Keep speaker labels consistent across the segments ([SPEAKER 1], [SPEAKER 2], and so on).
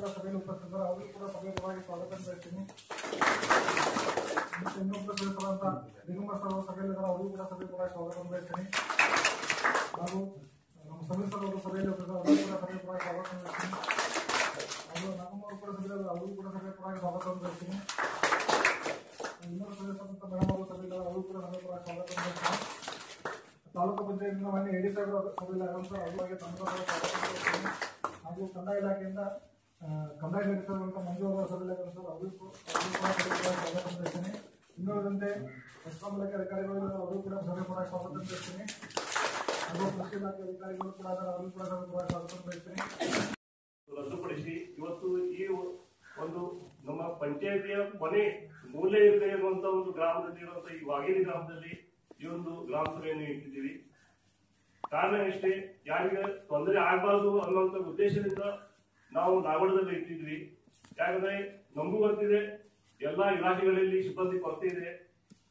[SPEAKER 1] ಕೂಡ ಸಭೆಯಲ್ಲಿ ಉಪಸ್ಥಿತರು, ಅವರು ಕೂಡ ಪರವಾಗಿ ಸ್ವಾಗತ ಹೇಳ್ತೀನಿ. ಮತ್ತು ಇನ್ನೊಬ್ಬರು ಸದಸ್ಯರಾದ ನಿಗಮ ಸರ್ ಅವರು ಸಭೆಯಲ್ಲಿದ್ದಾರೆ ಅವರಿಗೂ ಕೂಡ ಪರವಾಗಿ ಸ್ವಾಗತ ಹೇಳ್ತೀನಿ. ಹಾಗೂ ನಮ್ಮ ಸದಸ್ಯರು ಅವರು ಸಭೆಯಲ್ಲಿ ಅವರು ಕೂಡ ಪರವಾಗಿ ಸ್ವಾಗತ ಹೇಳ್ತೀನಿ. ಹಾಗೂ ನಮ್ಮವರು ಕೂಡ ಸಭೆಯಲ್ಲಿ ಅವರು ಕೂಡ ಸಭೆ ಪರವಾಗಿ ಸ್ವಾಗತ ಹೇಳ್ತೀನಿ. ಇನ್ನೊಬ್ಬರು ಸದಸ್ಯರಾದಂಥ ಮೇಡಮ್ ಅವರು ಸಭೆಯಲ್ಲಿ ಅವರು ಕೂಡ ಪರವಾಗಿ ಸ್ವಾಗತ ಹೇಳ್ತೀನಿ. ತಾಲೂಕು ಪಂಚಾಯತ್ನ ಮನೆ ಸಭೆಯಲ್ಲಿ ಹಾಗೂ ಕಂದಾಯ ಇಲಾಖೆಯಿಂದ ಕಂದಾಯ ನಿರ್ದೇಶಕರಂತ ಮಂಜು ಅವರ ಸರ್ ಅವರಿಗೂ ಸ್ವಾಗತ ಬಯಸ್ತೀನಿ ಇನ್ನುಳಿದಂತೆ ಎಸ್ಕಾಂ ಇಲಾಖೆ ಅಧಿಕಾರಿಗಳು ಅವರು ಕೂಡ ಸಭೆ ಕೂಡ ಸ್ವಾಗತ ಹಾಗೂ ಕೃಷಿ ಇಲಾಖೆ ಅಧಿಕಾರಿಗಳು ಕೂಡ ಅವರಿಗೂ ಕೂಡ ಸಭೆ ಕೂಡ ಸ್ವಾಗತ ಬಯಸ್ತೀನಿ
[SPEAKER 2] ರದ್ದುಪಡಿಸಿ ಇವತ್ತು ಈ ಒಂದು ನಮ್ಮ ಪಂಚಾಯತಿಯ ಕೊನೆ ಮೂಲೆ ಇರುವಂತ ಒಂದು ಗ್ರಾಮದಲ್ಲಿ ಇರುವಂತ ಈ ವಾಗೇರಿ ಗ್ರಾಮದಲ್ಲಿ ಈ ಒಂದು ಗ್ರಾಮ ಸಭೆಯನ್ನು ಇಟ್ಟಿದ್ದೀವಿ. ಕಾರಣ ಇಷ್ಟೇ, ಯಾರಿಗೆ ತೊಂದರೆ ಆಗಬಾರದು ಅನ್ನುವಂತ ಉದ್ದೇಶದಿಂದ ನಾವು ನಾಗಡದಲ್ಲಿ ಇಟ್ಟಿದ್ವಿ. ಯಾಕಂದ್ರೆ ನಮಗೂ ಗೊತ್ತಿದೆ, ಎಲ್ಲಾ ಇಲಾಖೆಗಳಲ್ಲಿ ಸಿಬ್ಬಂದಿ ಕೊರತೆ ಇದೆ.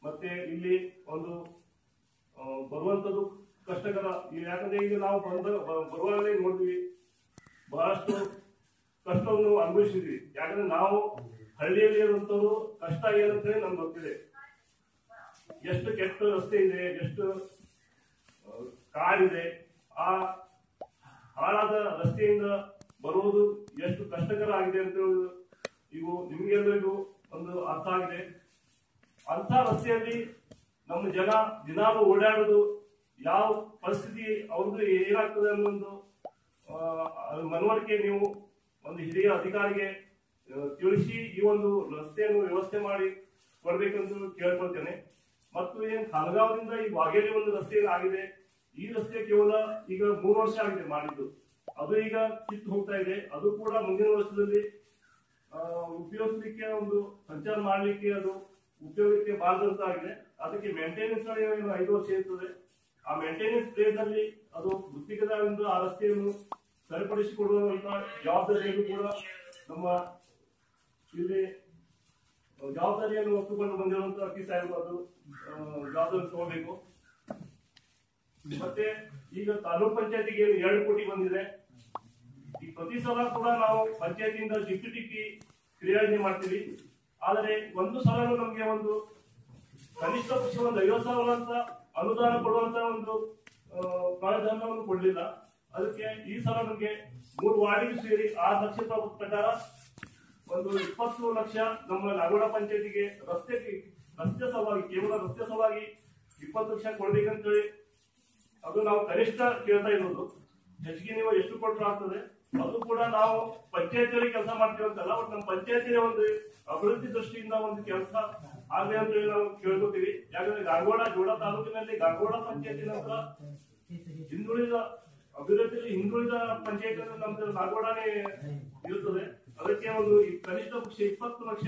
[SPEAKER 2] ಮತ್ತೆ ಇಲ್ಲಿ ಒಂದು ಬರುವಂತದ್ದು ಕಷ್ಟಕರ. ಯಾಕಂದ್ರೆ ಈಗ ನಾವು ಬಂದ ಬರುವಾಗಲೇ ನೋಡಿದ್ವಿ. ಬಹಳಷ್ಟು ಕಷ್ಟವನ್ನು ಅನುಭವಿಸಿದ್ವಿ. ಯಾಕಂದ್ರೆ ನಾವು ಹಳ್ಳಿಯಲ್ಲಿ ಇರುವಂತವ್ರು ಕಷ್ಟ ಏನಂತ ನಮ್ಗೆ ಗೊತ್ತಿದೆ. ಎಷ್ಟು ಕೆಟ್ಟ ರಸ್ತೆ ಇದೆ, ಎಷ್ಟು ಕಾಡಿದೆ. ಆ ಹಾಳಾದ ರಸ್ತೆಯಿಂದ ಬರುವುದು ಎಷ್ಟು ಕಷ್ಟಕರ ಆಗಿದೆ ಅಂತ ಇವು ನಿಮಗೆಲ್ಲರಿಗೂ ಒಂದು ಅರ್ಥ ಆಗಿದೆ. ಅಂತ ರಸ್ತೆಯಲ್ಲಿ ನಮ್ಮ ಜನ ದಿನಾಲು ಓಡಾಡೋದು ಯಾವ ಪರಿಸ್ಥಿತಿ ಅವ್ರದ್ದು ಏನಾಗ್ತದೆ ಅನ್ನೋ ಒಂದು ಮನವರಿಕೆ ನೀವು ಒಂದು ಹಿರಿಯ ಅಧಿಕಾರಿಗೆ ತಿಳಿಸಿ ಈ ಒಂದು ರಸ್ತೆಯನ್ನು ವ್ಯವಸ್ಥೆ ಮಾಡಿ ಕೊಡ್ಬೇಕಂತ ಕೇಳ್ಕೊಳ್ತೇನೆ. ಮತ್ತು ಏನ್ ಹಲಗಾವದಿಂದ ಈ ಬಾಗೇಲಿ ಒಂದು ರಸ್ತೆ ಆಗಿದೆ ಈ ರಸ್ತೆ ಕೇವಲ ಈಗ ಮೂರು ವರ್ಷ ಆಗಿದೆ ಮಾಡಿದ್ದು. ಅದು ಈಗ ಕಿತ್ತು ಹೋಗ್ತಾ ಇದೆ. ಅದು ಕೂಡ ಮುಂದಿನ ವರ್ಷದಲ್ಲಿ ಉಪಯೋಗಿಸಲಿಕ್ಕೆ ಒಂದು ಸಂಚಾರ ಮಾಡಲಿಕ್ಕೆ ಅದು ಉಪಯೋಗಕ್ಕೆ ಬಾರದಂತ ಆಗಿದೆ ಅದಕ್ಕೆ ಮೇಂಟೆನೆನ್ಸ್ ಏನು ಐದು ವರ್ಷ ಇರ್ತದೆ. ಆ ಮೇಂಟೆನೆನ್ಸ್ ಪ್ಲೇಸ್ ಅಲ್ಲಿ ಅದು ಒಂದು ಆ ರಸ್ತೆಯನ್ನು ಸರಿಪಡಿಸಿಕೊಡುವಂತ ಜವಾಬ್ದಾರಿಯನ್ನು ಕೂಡ ನಮ್ಮ ಇಲ್ಲಿ ಜವಾಬ್ದಾರಿಯನ್ನು ಒತ್ತುಕೊಂಡು ಬಂದಿರುವಂತ ಅಕ್ಕಿ ಸಾಹೇಬರು ಅದು ಜವಾಬ್ದಾರಿ ತಗೋಬೇಕು. ಮತ್ತೆ ಈಗ ತಾಲೂಕ್ ಪಂಚಾಯತಿಗೆ ಏನು ಎರಡು ಕೋಟಿ ಬಂದಿದೆ. ಪ್ರತಿ ಸಲ ಕೂಡ ನಾವು ಪಂಚಾಯತಿಯಿಂದ ಟಿಕ್ಕಿ ಟಿಕ್ಕಿ ಮಾಡ್ತೀವಿ. ಆದರೆ ಒಂದು ಸಲ ನಮಗೆ ಒಂದು ಕನಿಷ್ಠ ಪಕ್ಷ ಒಂದು ಐವತ್ತು ಸಾವಿರ ಅಂತ ಅನುದಾನ ಕೊಡುವಂತ ಒಂದು ಆ, ಕೊಡಲಿಲ್ಲ. ಅದಕ್ಕೆ ಈ ಸಲ ನಮಗೆ ಮೂರು ವಾರ್ಡಿಗೆ ಸೇರಿ ಆರು ಲಕ್ಷ ಪ್ರಕಾರ ಒಂದು ಇಪ್ಪತ್ತು ಲಕ್ಷ ನಮ್ಮ ನಾಗೋಡ ಪಂಚಾಯತಿಗೆ ರಸ್ತೆ ರಸ್ತೆ ಸಲುವಾಗಿ ಕೇವಲ ರಸ್ತೆ ಸಲುವಾಗಿ ಇಪ್ಪತ್ತು ಲಕ್ಷ ಕೊಡ್ಬೇಕಂತೇಳಿ ಅದು ನಾವು ಕನಿಷ್ಠ ಕೇಳ್ತಾ ಇರೋದು. ಹೆಚ್ಚಿಗೆ ನೀವು ಎಷ್ಟು ಕೊಟ್ಟರು ಆಗ್ತದೆ. ಅದು ಕೂಡ ನಾವು ಪಂಚಾಯತಿಯಲ್ಲಿ ಕೆಲಸ ಮಾಡ್ತೀವಿ ಅಂತಲ್ಲ ಬಟ್ ನಮ್ಮ ಪಂಚಾಯತಿನ ಒಂದು ಅಭಿವೃದ್ಧಿ ದೃಷ್ಟಿಯಿಂದ ಒಂದು ಕೆಲಸ ಆಗಲಿ ಅಂತ ಹೇಳಿ ನಾವು ಕೇಳ್ಕೊತೀವಿ. ಯಾಕಂದ್ರೆ ಗಾಂಗೋಡ ಜೋಡ ತಾಲೂಕಿನಲ್ಲಿ ಗಾಂಗೋಡ ಪಂಚಾಯತಿ ನಂತರ ಹಿಂದುಳಿದ ಅಭಿವೃದ್ಧಿಯಲ್ಲಿ ಹಿಂದುಳಿದ ಪಂಚಾಯತ್ ನಮ್ದು ಗಾಗೋಡನೇ ಇರುತ್ತದೆ. ಅದಕ್ಕೆ ಒಂದು ಕನಿಷ್ಠ ಪಕ್ಷ ಇಪ್ಪತ್ತು ಲಕ್ಷ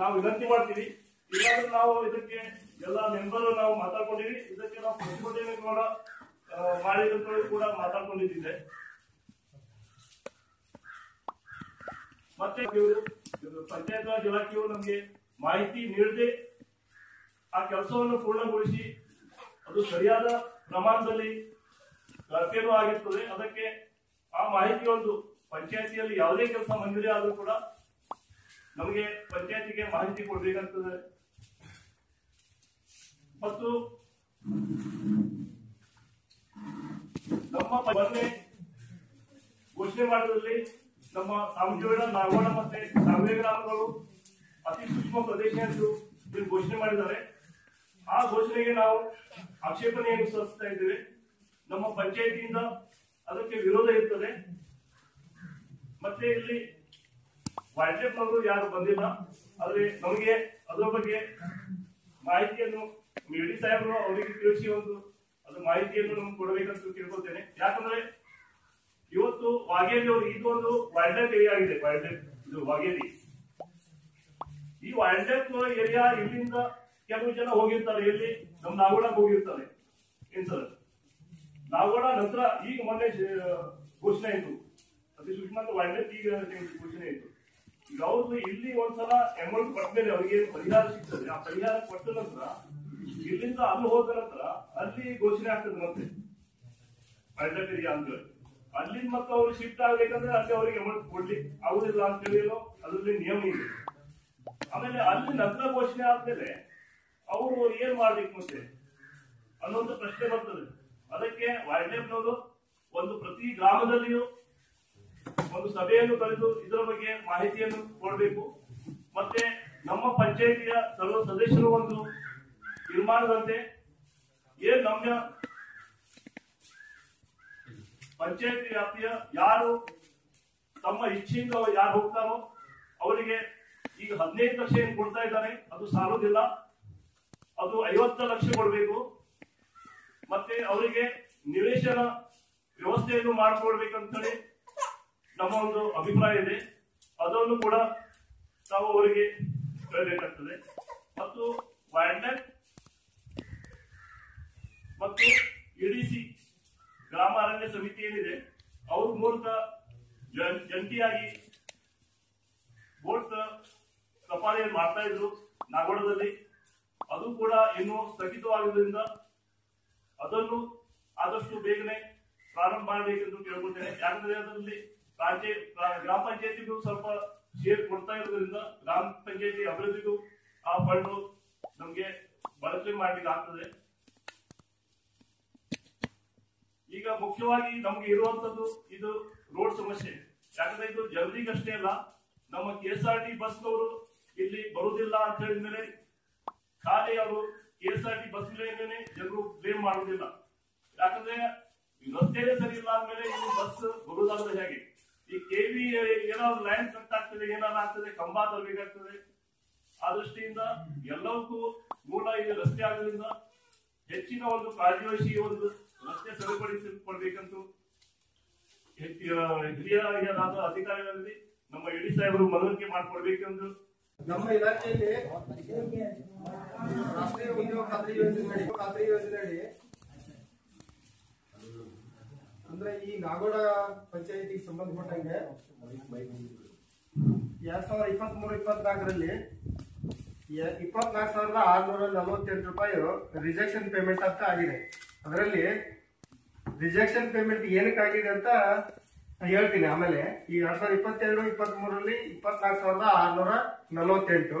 [SPEAKER 2] ನಾವು ವಿನಂತಿ ಮಾಡ್ತೀವಿ. ಇಲ್ಲಾಂದ್ರೆ ನಾವು ಇದಕ್ಕೆ ಎಲ್ಲ ಮೆಂಬರ್ ನಾವು ಮಾತಾಡ್ಕೊಂಡಿವಿ. ಇದಕ್ಕೆ ನಾವು ಪ್ರತಿಭಟನೆ ಕೂಡ ಮಾಡಿದ್ರು ಕೂಡ ಮಾತಾಡ್ಕೊಂಡಿದ್ದಿದೆ ಮತ್ತೆ ಪಂಚಾಯತ್ ರಾಜ್ ಇಲಾಖೆಯು ನಮಗೆ ಮಾಹಿತಿ ನೀಡದೆ ಆ ಕೆಲಸವನ್ನು ಪೂರ್ಣಗೊಳಿಸಿ ಅದು ಸರಿಯಾದ ಪ್ರಮಾಣದಲ್ಲಿ ಕಳಪೆನೂ ಆಗಿರ್ತದೆ. ಅದಕ್ಕೆ ಆ ಮಾಹಿತಿ ಒಂದು ಪಂಚಾಯತಿಯಲ್ಲಿ ಯಾವುದೇ ಕೆಲಸ ಮಂಜೂರಿ ಆದರೂ ಕೂಡ ನಮಗೆ ಪಂಚಾಯತಿಗೆ ಮಾಹಿತಿ ಕೊಡಬೇಕಾಗ್ತದೆ. ಮತ್ತು ನಮ್ಮ ಮೊನ್ನೆ ಘೋಷಣೆ ಮಾಡೋದ್ರಲ್ಲಿ ನಮ್ಮ ಸಾಮಜೋಡ ನಾಗವಾಡ ಮತ್ತೆ ಸಾವೇ ಗ್ರಾಮಗಳು, ಅತಿ ಸೂಕ್ಷ್ಮ ಪ್ರದೇಶ ಎಂದು ಘೋಷಣೆ ಮಾಡಿದ್ದಾರೆ. ಆ ಘೋಷಣೆಗೆ ನಾವು ಆಕ್ಷೇಪಣೆಯನ್ನು ಸಲ್ಲಿಸ್ತಾ ಇದ್ದೇವೆ. ನಮ್ಮ ಪಂಚಾಯತಿಯಿಂದ ಅದಕ್ಕೆ ವಿರೋಧ ಇರ್ತದೆ. ಮತ್ತೆ ಇಲ್ಲಿ ವೈಲ್ಡ್ ನವರು ಯಾರು ಬಂದಿಲ್ಲ. ಆದ್ರೆ ನಮಗೆ ಅದರ ಬಗ್ಗೆ ಮಾಹಿತಿಯನ್ನು ಮೇಡಿ ಸಾಹೇಬರು ಅವರಿಗೆ ತಿಳಿಸಿ ಒಂದು ಅದು ಮಾಹಿತಿಯನ್ನು ನಮ್ಗೆ ಕೊಡಬೇಕಂತ ತಿಳ್ಕೊಳ್ತೇನೆ. ಯಾಕಂದ್ರೆ ಇವತ್ತು ವಾಗೇರಿ ಅವರು ಇದೊಂದು ವೈಲ್ಡ್ ಏರಿಯಾ ಆಗಿದೆ ವೈಲ್ಡ್ ಇದು ವಾಗೇರಿ ಈ ವೈಲ್ಡ್ ಏರಿಯಾ ಇಲ್ಲಿಂದ ಕೆಲವು ಜನ ಹೋಗಿರ್ತಾರೆ ಇಲ್ಲಿ ನಮ್ಮ ನಾಗೋಡಕ್ಕೆ ಹೋಗಿರ್ತಾರೆ ಏನ್ ಸರ್ ನಾಗೋಡ ನಂತರ ಈಗ ಮೊನ್ನೆ ಘೋಷಣೆ ಆಯ್ತು. ಅತಿ ಸೂಕ್ಷ್ಮ ವೈಲ್ಡ್ ಈಗ ಘೋಷಣೆ ಆಯ್ತು. ಈಗ ಅವ್ರದ್ದು ಇಲ್ಲಿ ಒಂದ್ಸಲ ಅಮೌಂಟ್ ಕೊಟ್ಟ ಮೇಲೆ ಅವರಿಗೆ ಪರಿಹಾರ ಸಿಗ್ತದೆ? ಆ ಪರಿಹಾರ ಕೊಟ್ಟ ನಂತರ ಇಲ್ಲಿಂದ ಅಲ್ಲಿ ಹೋದ ನಂತರ ಅಲ್ಲಿ ಘೋಷಣೆ ಆಗ್ತದೆ ಮತ್ತೆ. ವೈಲ್ಡ್ ಏರಿಯಾ ಅಂತ ಹೇಳಿ. ಅಲ್ಲಿಂದ ಮತ್ತೆ ಅವ್ರು ಶಿಫ್ಟ್ ಆಗ್ಬೇಕಂದ್ರೆ ಅಲ್ಲಿ ಅವರಿಗೆ ಅಮೌಂಟ್ ಕೊಡ್ಲಿ. ಆಗುದಿಲ್ಲ ಅಂತ ಹೇಳಿ ಅದರಲ್ಲಿ ನಿಯಮ ಇದೆ. ಆಮೇಲೆ ಅಲ್ಲಿ ನಗರ ಘೋಷಣೆ ಆದ್ಮೇಲೆ ಅವರು ಏನ್ ಮಾಡ್ಬೇಕು ಮತ್ತೆ? ಅನ್ನೋದು ಪ್ರಶ್ನೆ ಬರ್ತದೆ. ಅದಕ್ಕೆ ವೈಲ್ಡ್ ಒಂದು ಪ್ರತಿ ಗ್ರಾಮದಲ್ಲಿಯೂ ಒಂದು ಸಭೆಯನ್ನು ಕರೆದು ಇದರ ಬಗ್ಗೆ ಮಾಹಿತಿಯನ್ನು ಕೊಡಬೇಕು. ಮತ್ತೆ ನಮ್ಮ ಪಂಚಾಯಿತಿಯ ಸರ್ವ ಸದಸ್ಯರು ಒಂದು ತೀರ್ಮಾನದಂತೆ, ಏನ್ ನಮ್ಮ ಪಂಚಾಯತಿ ವ್ಯಾಪ್ತಿಯ ಯಾರು ತಮ್ಮ ಇಚ್ಛೆಯಿಂದ ಯಾರು ಹೋಗ್ತಾರೋ ಅವರಿಗೆ ಈಗ ಹದಿನೈದು ಲಕ್ಷ ಏನ್ ಕೊಡ್ತಾ ಇದ್ದಾರೆ, ಅದು ಸಾಲೋದಿಲ್ಲ. ಅದು ಐವತ್ತು ಲಕ್ಷ ಕೊಡಬೇಕು. ಮತ್ತೆ ಅವರಿಗೆ ನಿವೇಶನ ವ್ಯವಸ್ಥೆಯನ್ನು ಮಾಡಿಕೊಡ್ಬೇಕಂತೇಳಿ ನಮ್ಮ ಒಂದು ಅಭಿಪ್ರಾಯ ಇದೆ. ಅದನ್ನು ಕೂಡ ನಾವು ಅವರಿಗೆ ಹೇಳಬೇಕಾಗ್ತದೆ. ಮತ್ತು ವೈಲ್ಡ್ ಮತ್ತು ಇಡಿಸಿ ಗ್ರಾಮ ಅರಣ್ಯ ಸಮಿತಿ ಏನಿದೆ, ಅವ್ರ ಮೂಲಕ ಜಂಟಿಯಾಗಿ ಬೋಟ್ ಸಫಾರಿಯನ್ನು ಮಾಡ್ತಾ ಇದ್ರು ನಾಗೋಡದಲ್ಲಿ. ಅದು ಕೂಡ ಇನ್ನೂ ಸ್ಥಗಿತವಾಗಿದ್ದರಿಂದ ಅದನ್ನು ಆದಷ್ಟು ಬೇಗನೆ ಪ್ರಾರಂಭ ಮಾಡಬೇಕೆಂದು ಕೇಳ್ಕೊಳ್ತೇನೆ. ಯಾಕಂದ್ರೆ ಅದರಲ್ಲಿ ರಾಜ್ಯ, ಗ್ರಾಮ ಪಂಚಾಯತಿಗೂ ಸ್ವಲ್ಪ ಶೇರ್ ಕೊಡ್ತಾ ಇರೋದ್ರಿಂದ ಗ್ರಾಮ ಪಂಚಾಯತಿ ಅಭಿವೃದ್ಧಿಗೂ ಆ ಫಂಡ್ ನಮಗೆ ಬಳಕೆ ಮಾಡ್ಲಿಕ್ಕೆ ಆಗ್ತದೆ. ಈಗ ಮುಖ್ಯವಾಗಿ ನಮ್ಗೆ ಇರುವಂತದ್ದು ಇದು ರೋಡ್ ಸಮಸ್ಯೆ. ಯಾಕಂದ್ರೆ ಇದು ಜನರಿಗಷ್ಟೇ ಅಲ್ಲ, ನಮ್ಮ ಕೆ ಎಸ್ ಆರ್ ಟಿ ಬಸ್ನವರು ಇಲ್ಲಿ ಬರುವುದಿಲ್ಲ ಅಂತ ಹೇಳಿದ್ಮೇಲೆ ಖಾಲಿ ಅವರು K S R T bus ಮೇಲೆ ಜನರು ಬ್ಲೇಮ್ ಮಾಡುವುದಿಲ್ಲ ಯಾಕಂದ್ರೆ ರಸ್ತೆಯೇ ಸರಿ ಇಲ್ಲ ಅಂದ್ಮೇಲೆ ಇಲ್ಲಿ ಬಸ್ ಬರುವುದಾದ್ರೆ ಹೇಗೆ? ಈ ಕೆ ವಿ ಏನಾದ್ರು ಲೈನ್ ಕಟ್ ಆಗ್ತದೆ ಏನಾದ್ರು ಆಗ್ತದೆ, ಕಂಬ ತರಬೇಕಾಗ್ತದೆ ಆ ದೃಷ್ಟಿಯಿಂದ ಎಲ್ಲವಕ್ಕೂ ಮೂಲ ಇದು ರಸ್ತೆ ಆಗೋದ್ರಿಂದ ಹೆಚ್ಚಿನ ಒಂದು ಕಾಳಜಿ ಒಂದು ರಸ್ತೆ ಸರಿಪಡಿಸಿಕೊಳ್ಬೇಕಂತೂ ಹೆಚ್ಚು- ಹಿರಿಯರಾದ ಅಧಿಕಾರಿಗಳಲ್ಲಿ ನಮ್ಮ ಎಡಿ ಸಾಹೇಬರು ಮನವರಿಕೆ ಮಾಡಿಕೊಡ್ಬೇಕೆಂದು
[SPEAKER 3] ನಮ್ಮ ಇಲಾಖೆಯಲ್ಲಿ ರಾಷ್ಟ್ರೀಯ ಉದ್ಯೋಗ ಖಾತ್ರಿ ಯೋಜನೆ ಖಾತ್ರಿ ಯೋಜನೆಯಡಿ ಅಂದ್ರೆ ಈ ನಾಗೋಡ ಪಂಚಾಯತಿಗೆ ಸಂಬಂಧಪಟ್ಟಂಗೆ ಎರಡ್ ಸಾವಿರದ ಇಪ್ಪತ್ತ್ ಮೂರು ಇಪ್ಪತ್ನಾಲ್ಕರಲ್ಲಿ ಇಪ್ಪತ್ನಾಲ್ಕು ಸಾವಿರದ ಆರ್ನೂರ ನಲವತ್ತೆಂಟು ರೂಪಾಯಿ ರಿಜೆಕ್ಷನ್ ಪೇಮೆಂಟ್ ಅಂತ ಆಗಿದೆ. ಅದರಲ್ಲಿ ರಿಜೆಕ್ಷನ್ ಪೇಮೆಂಟ್ ಏನಕ್ಕೆ ಆಗಿದೆ ಅಂತ ಹೇಳ್ತೀನಿ ಆಮೇಲೆ ಈ ಎರಡ್ ಸಾವಿರದ ಇಪ್ಪತ್ತೆರಡು ಇಪ್ಪತ್ತ್ ಮೂರರಲ್ಲಿ ಇಪ್ಪತ್ನಾಲ್ಕು ಸಾವಿರದ ಆರ್ನೂರ ನಲವತ್ತೆಂಟು,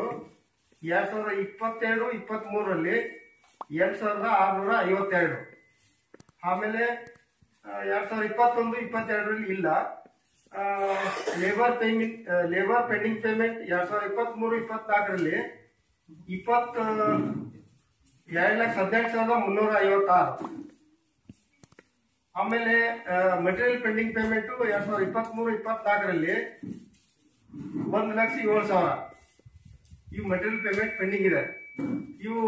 [SPEAKER 3] ಎರಡ್ ಸಾವಿರದ ಇಪ್ಪತ್ತೆರಡು ಇಪ್ಪತ್ತ್ ಮೂರರಲ್ಲಿ ಎಂಟು ಸಾವಿರದ ಆರ್ನೂರ ಐವತ್ತೆರಡು. ಆಮೇಲೆ ಎರಡ್ ಸಾವಿರದ ಇಪ್ಪತ್ತೊಂದು, ಇಪ್ಪತ್ತೆರಡರಲ್ಲಿ ಇಲ್ಲ. Labour payment labour pending payment ಎರಡ್ ಸಾವಿರದ ಇಪ್ಪತ್ತ್ ಮೂರು ಇಪ್ಪತ್ನಾಲ್ಕರಲ್ಲಿ ಇಪ್ಪತ್ತ ಎರಡು ಲಕ್ಷ ಹದಿನೆಂಟು ಸಾವಿರದ ಮುನ್ನೂರ ಐವತ್ತಾರು ಆಮೇಲೆ ಮೆಟೀರಿಯಲ್ ಪೆಂಡಿಂಗ್ ಪೇಮೆಂಟ್ ಎರಡ್ ಸಾವಿರದ ಇಪ್ಪತ್ತ್ ಮೂರು ಇಪ್ಪತ್ನಾಲ್ಕರಲ್ಲಿ ಒಂದು ಲಕ್ಷ ಏಳು ಸಾವಿರ. ಇವು ಮೆಟೀರಿಯಲ್ ಪೇಮೆಂಟ್ ಪೆಂಡಿಂಗ್ ಇದೆ. ಇವು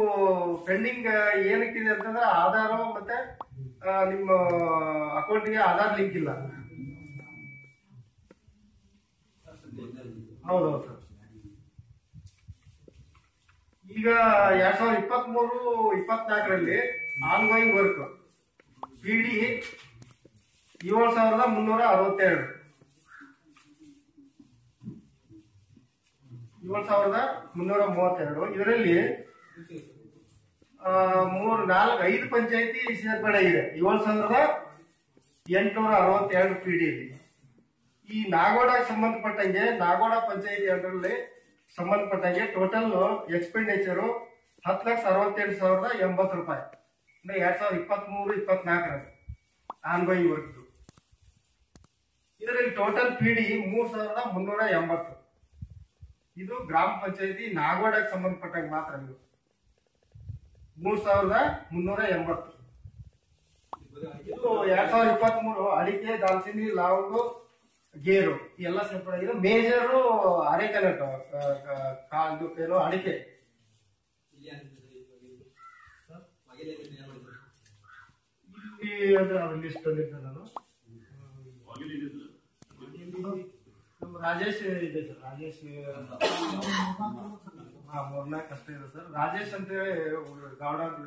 [SPEAKER 3] ಪೆಂಡಿಂಗ್ ಏನಕ್ಕಿದೆ ಅಂತಂದ್ರೆ ಆಧಾರ ಮತ್ತೆ ನಿಮ್ಮ ಅಕೌಂಟ್ಗೆ ಆಧಾರ್ ಲಿಂಕ್ ಇಲ್ಲ. ಹೌದೌದು ಸರ್. ಈಗ ಎರಡ್ ಸಾವಿರದ ಇಪ್ಪತ್ತ್ ಮೂರು ಇಪ್ಪತ್ನಾಲ್ಕರಲ್ಲಿ ongoing work P D ಏಳು ಸಾವಿರದ ಮುನ್ನೂರ ಅರವತ್ತೆರಡು. ಏಳು ಸಾವಿರದ ಮುನ್ನೂರ ಮೂವತ್ತೆರಡು. ಇದರಲ್ಲಿ ಮೂರು, ನಾಲ್ಕು, ಐದು ಪಂಚಾಯತಿ ಸೇರ್ಪಡೆ ಇದೆ. ಏಳು ಸಾವಿರದ ಎಂಟುನೂರ ಅರವತ್ತೆರಡು ಪಿ ಡಿ ಈ ನಾಗೋಡಕ್ಕೆ ಸಂಬಂಧಪಟ್ಟಂಗೆ ನಾಗೋಡ ಪಂಚಾಯಿತಿ ಅದರಲ್ಲಿ ಸಂಬಂಧಪಟ್ಟಂಗೆ ಟೋಟಲ್ ಎಕ್ಸ್ಪೆಂಡಿಚರು ಹತ್ತು ಲಕ್ಷ ಅರವತ್ತೆಂಟು ಸಾವಿರದ ಎಂಬತ್ತು ರೂಪಾಯಿ. ಅಂದ್ರೆ ಎರಡ್ ಸಾವಿರದ ಇಪ್ಪತ್ತ್ ಮೂರು ಇಪ್ಪತ್ನಾಲ್ಕರಲ್ಲಿ ಆನ್ ಗೋಯಿಂಗ್ ವರ್ಕ್ ಇದರಲ್ಲಿ ಟೋಟಲ್ ಪಿ ಡಿ ಮೂರ್ ಸಾವಿರದ ಮುನ್ನೂರ ಎಂಬತ್ತು. ಇದು ಗ್ರಾಮ ಪಂಚಾಯತಿ ನಾಗವಾಡಕ್ಕೆ ಸಂಬಂಧಪಟ್ಟಂಗೆ ಮಾತ್ರ ಇದು. ಮೂರ್ ಸಾವಿರದ ಮುನ್ನೂರ ಎಂಬತ್ತು. ಇದು ಎರಡ್ ಸಾವಿರದ ಇಪ್ಪತ್ತ್ ಮೂರು ಅಡಿಕೆ, ದಾಲ್ಚಿನ್ನಿ, ಲಾವಂಗು ಗೇರು, ಎಲ್ಲ ಸೇರ್ಪಡೆ ಇದು ಮೇಜರು ಅರೆಕನಟ್ ಕಾಲು ಏನೋ ಅಡಿಕೆ. ಅವ್ರ ಲಿಸ್ಟ್ ತಂದಿದ್ದೆ ನಾನು. ನಮ್ಮ ರಾಜೇಶ್ ಇದೆ ಸರ್, ರಾಜೇಶ್, ಹಾ ಮೂರ್ನಾಲ್ಕು ಅಷ್ಟೇ ಇದೆ ಸರ್. ರಾಜೇಶ್ ಅಂತ ಹೇಳಿ ಗೌಡ ಅಂತ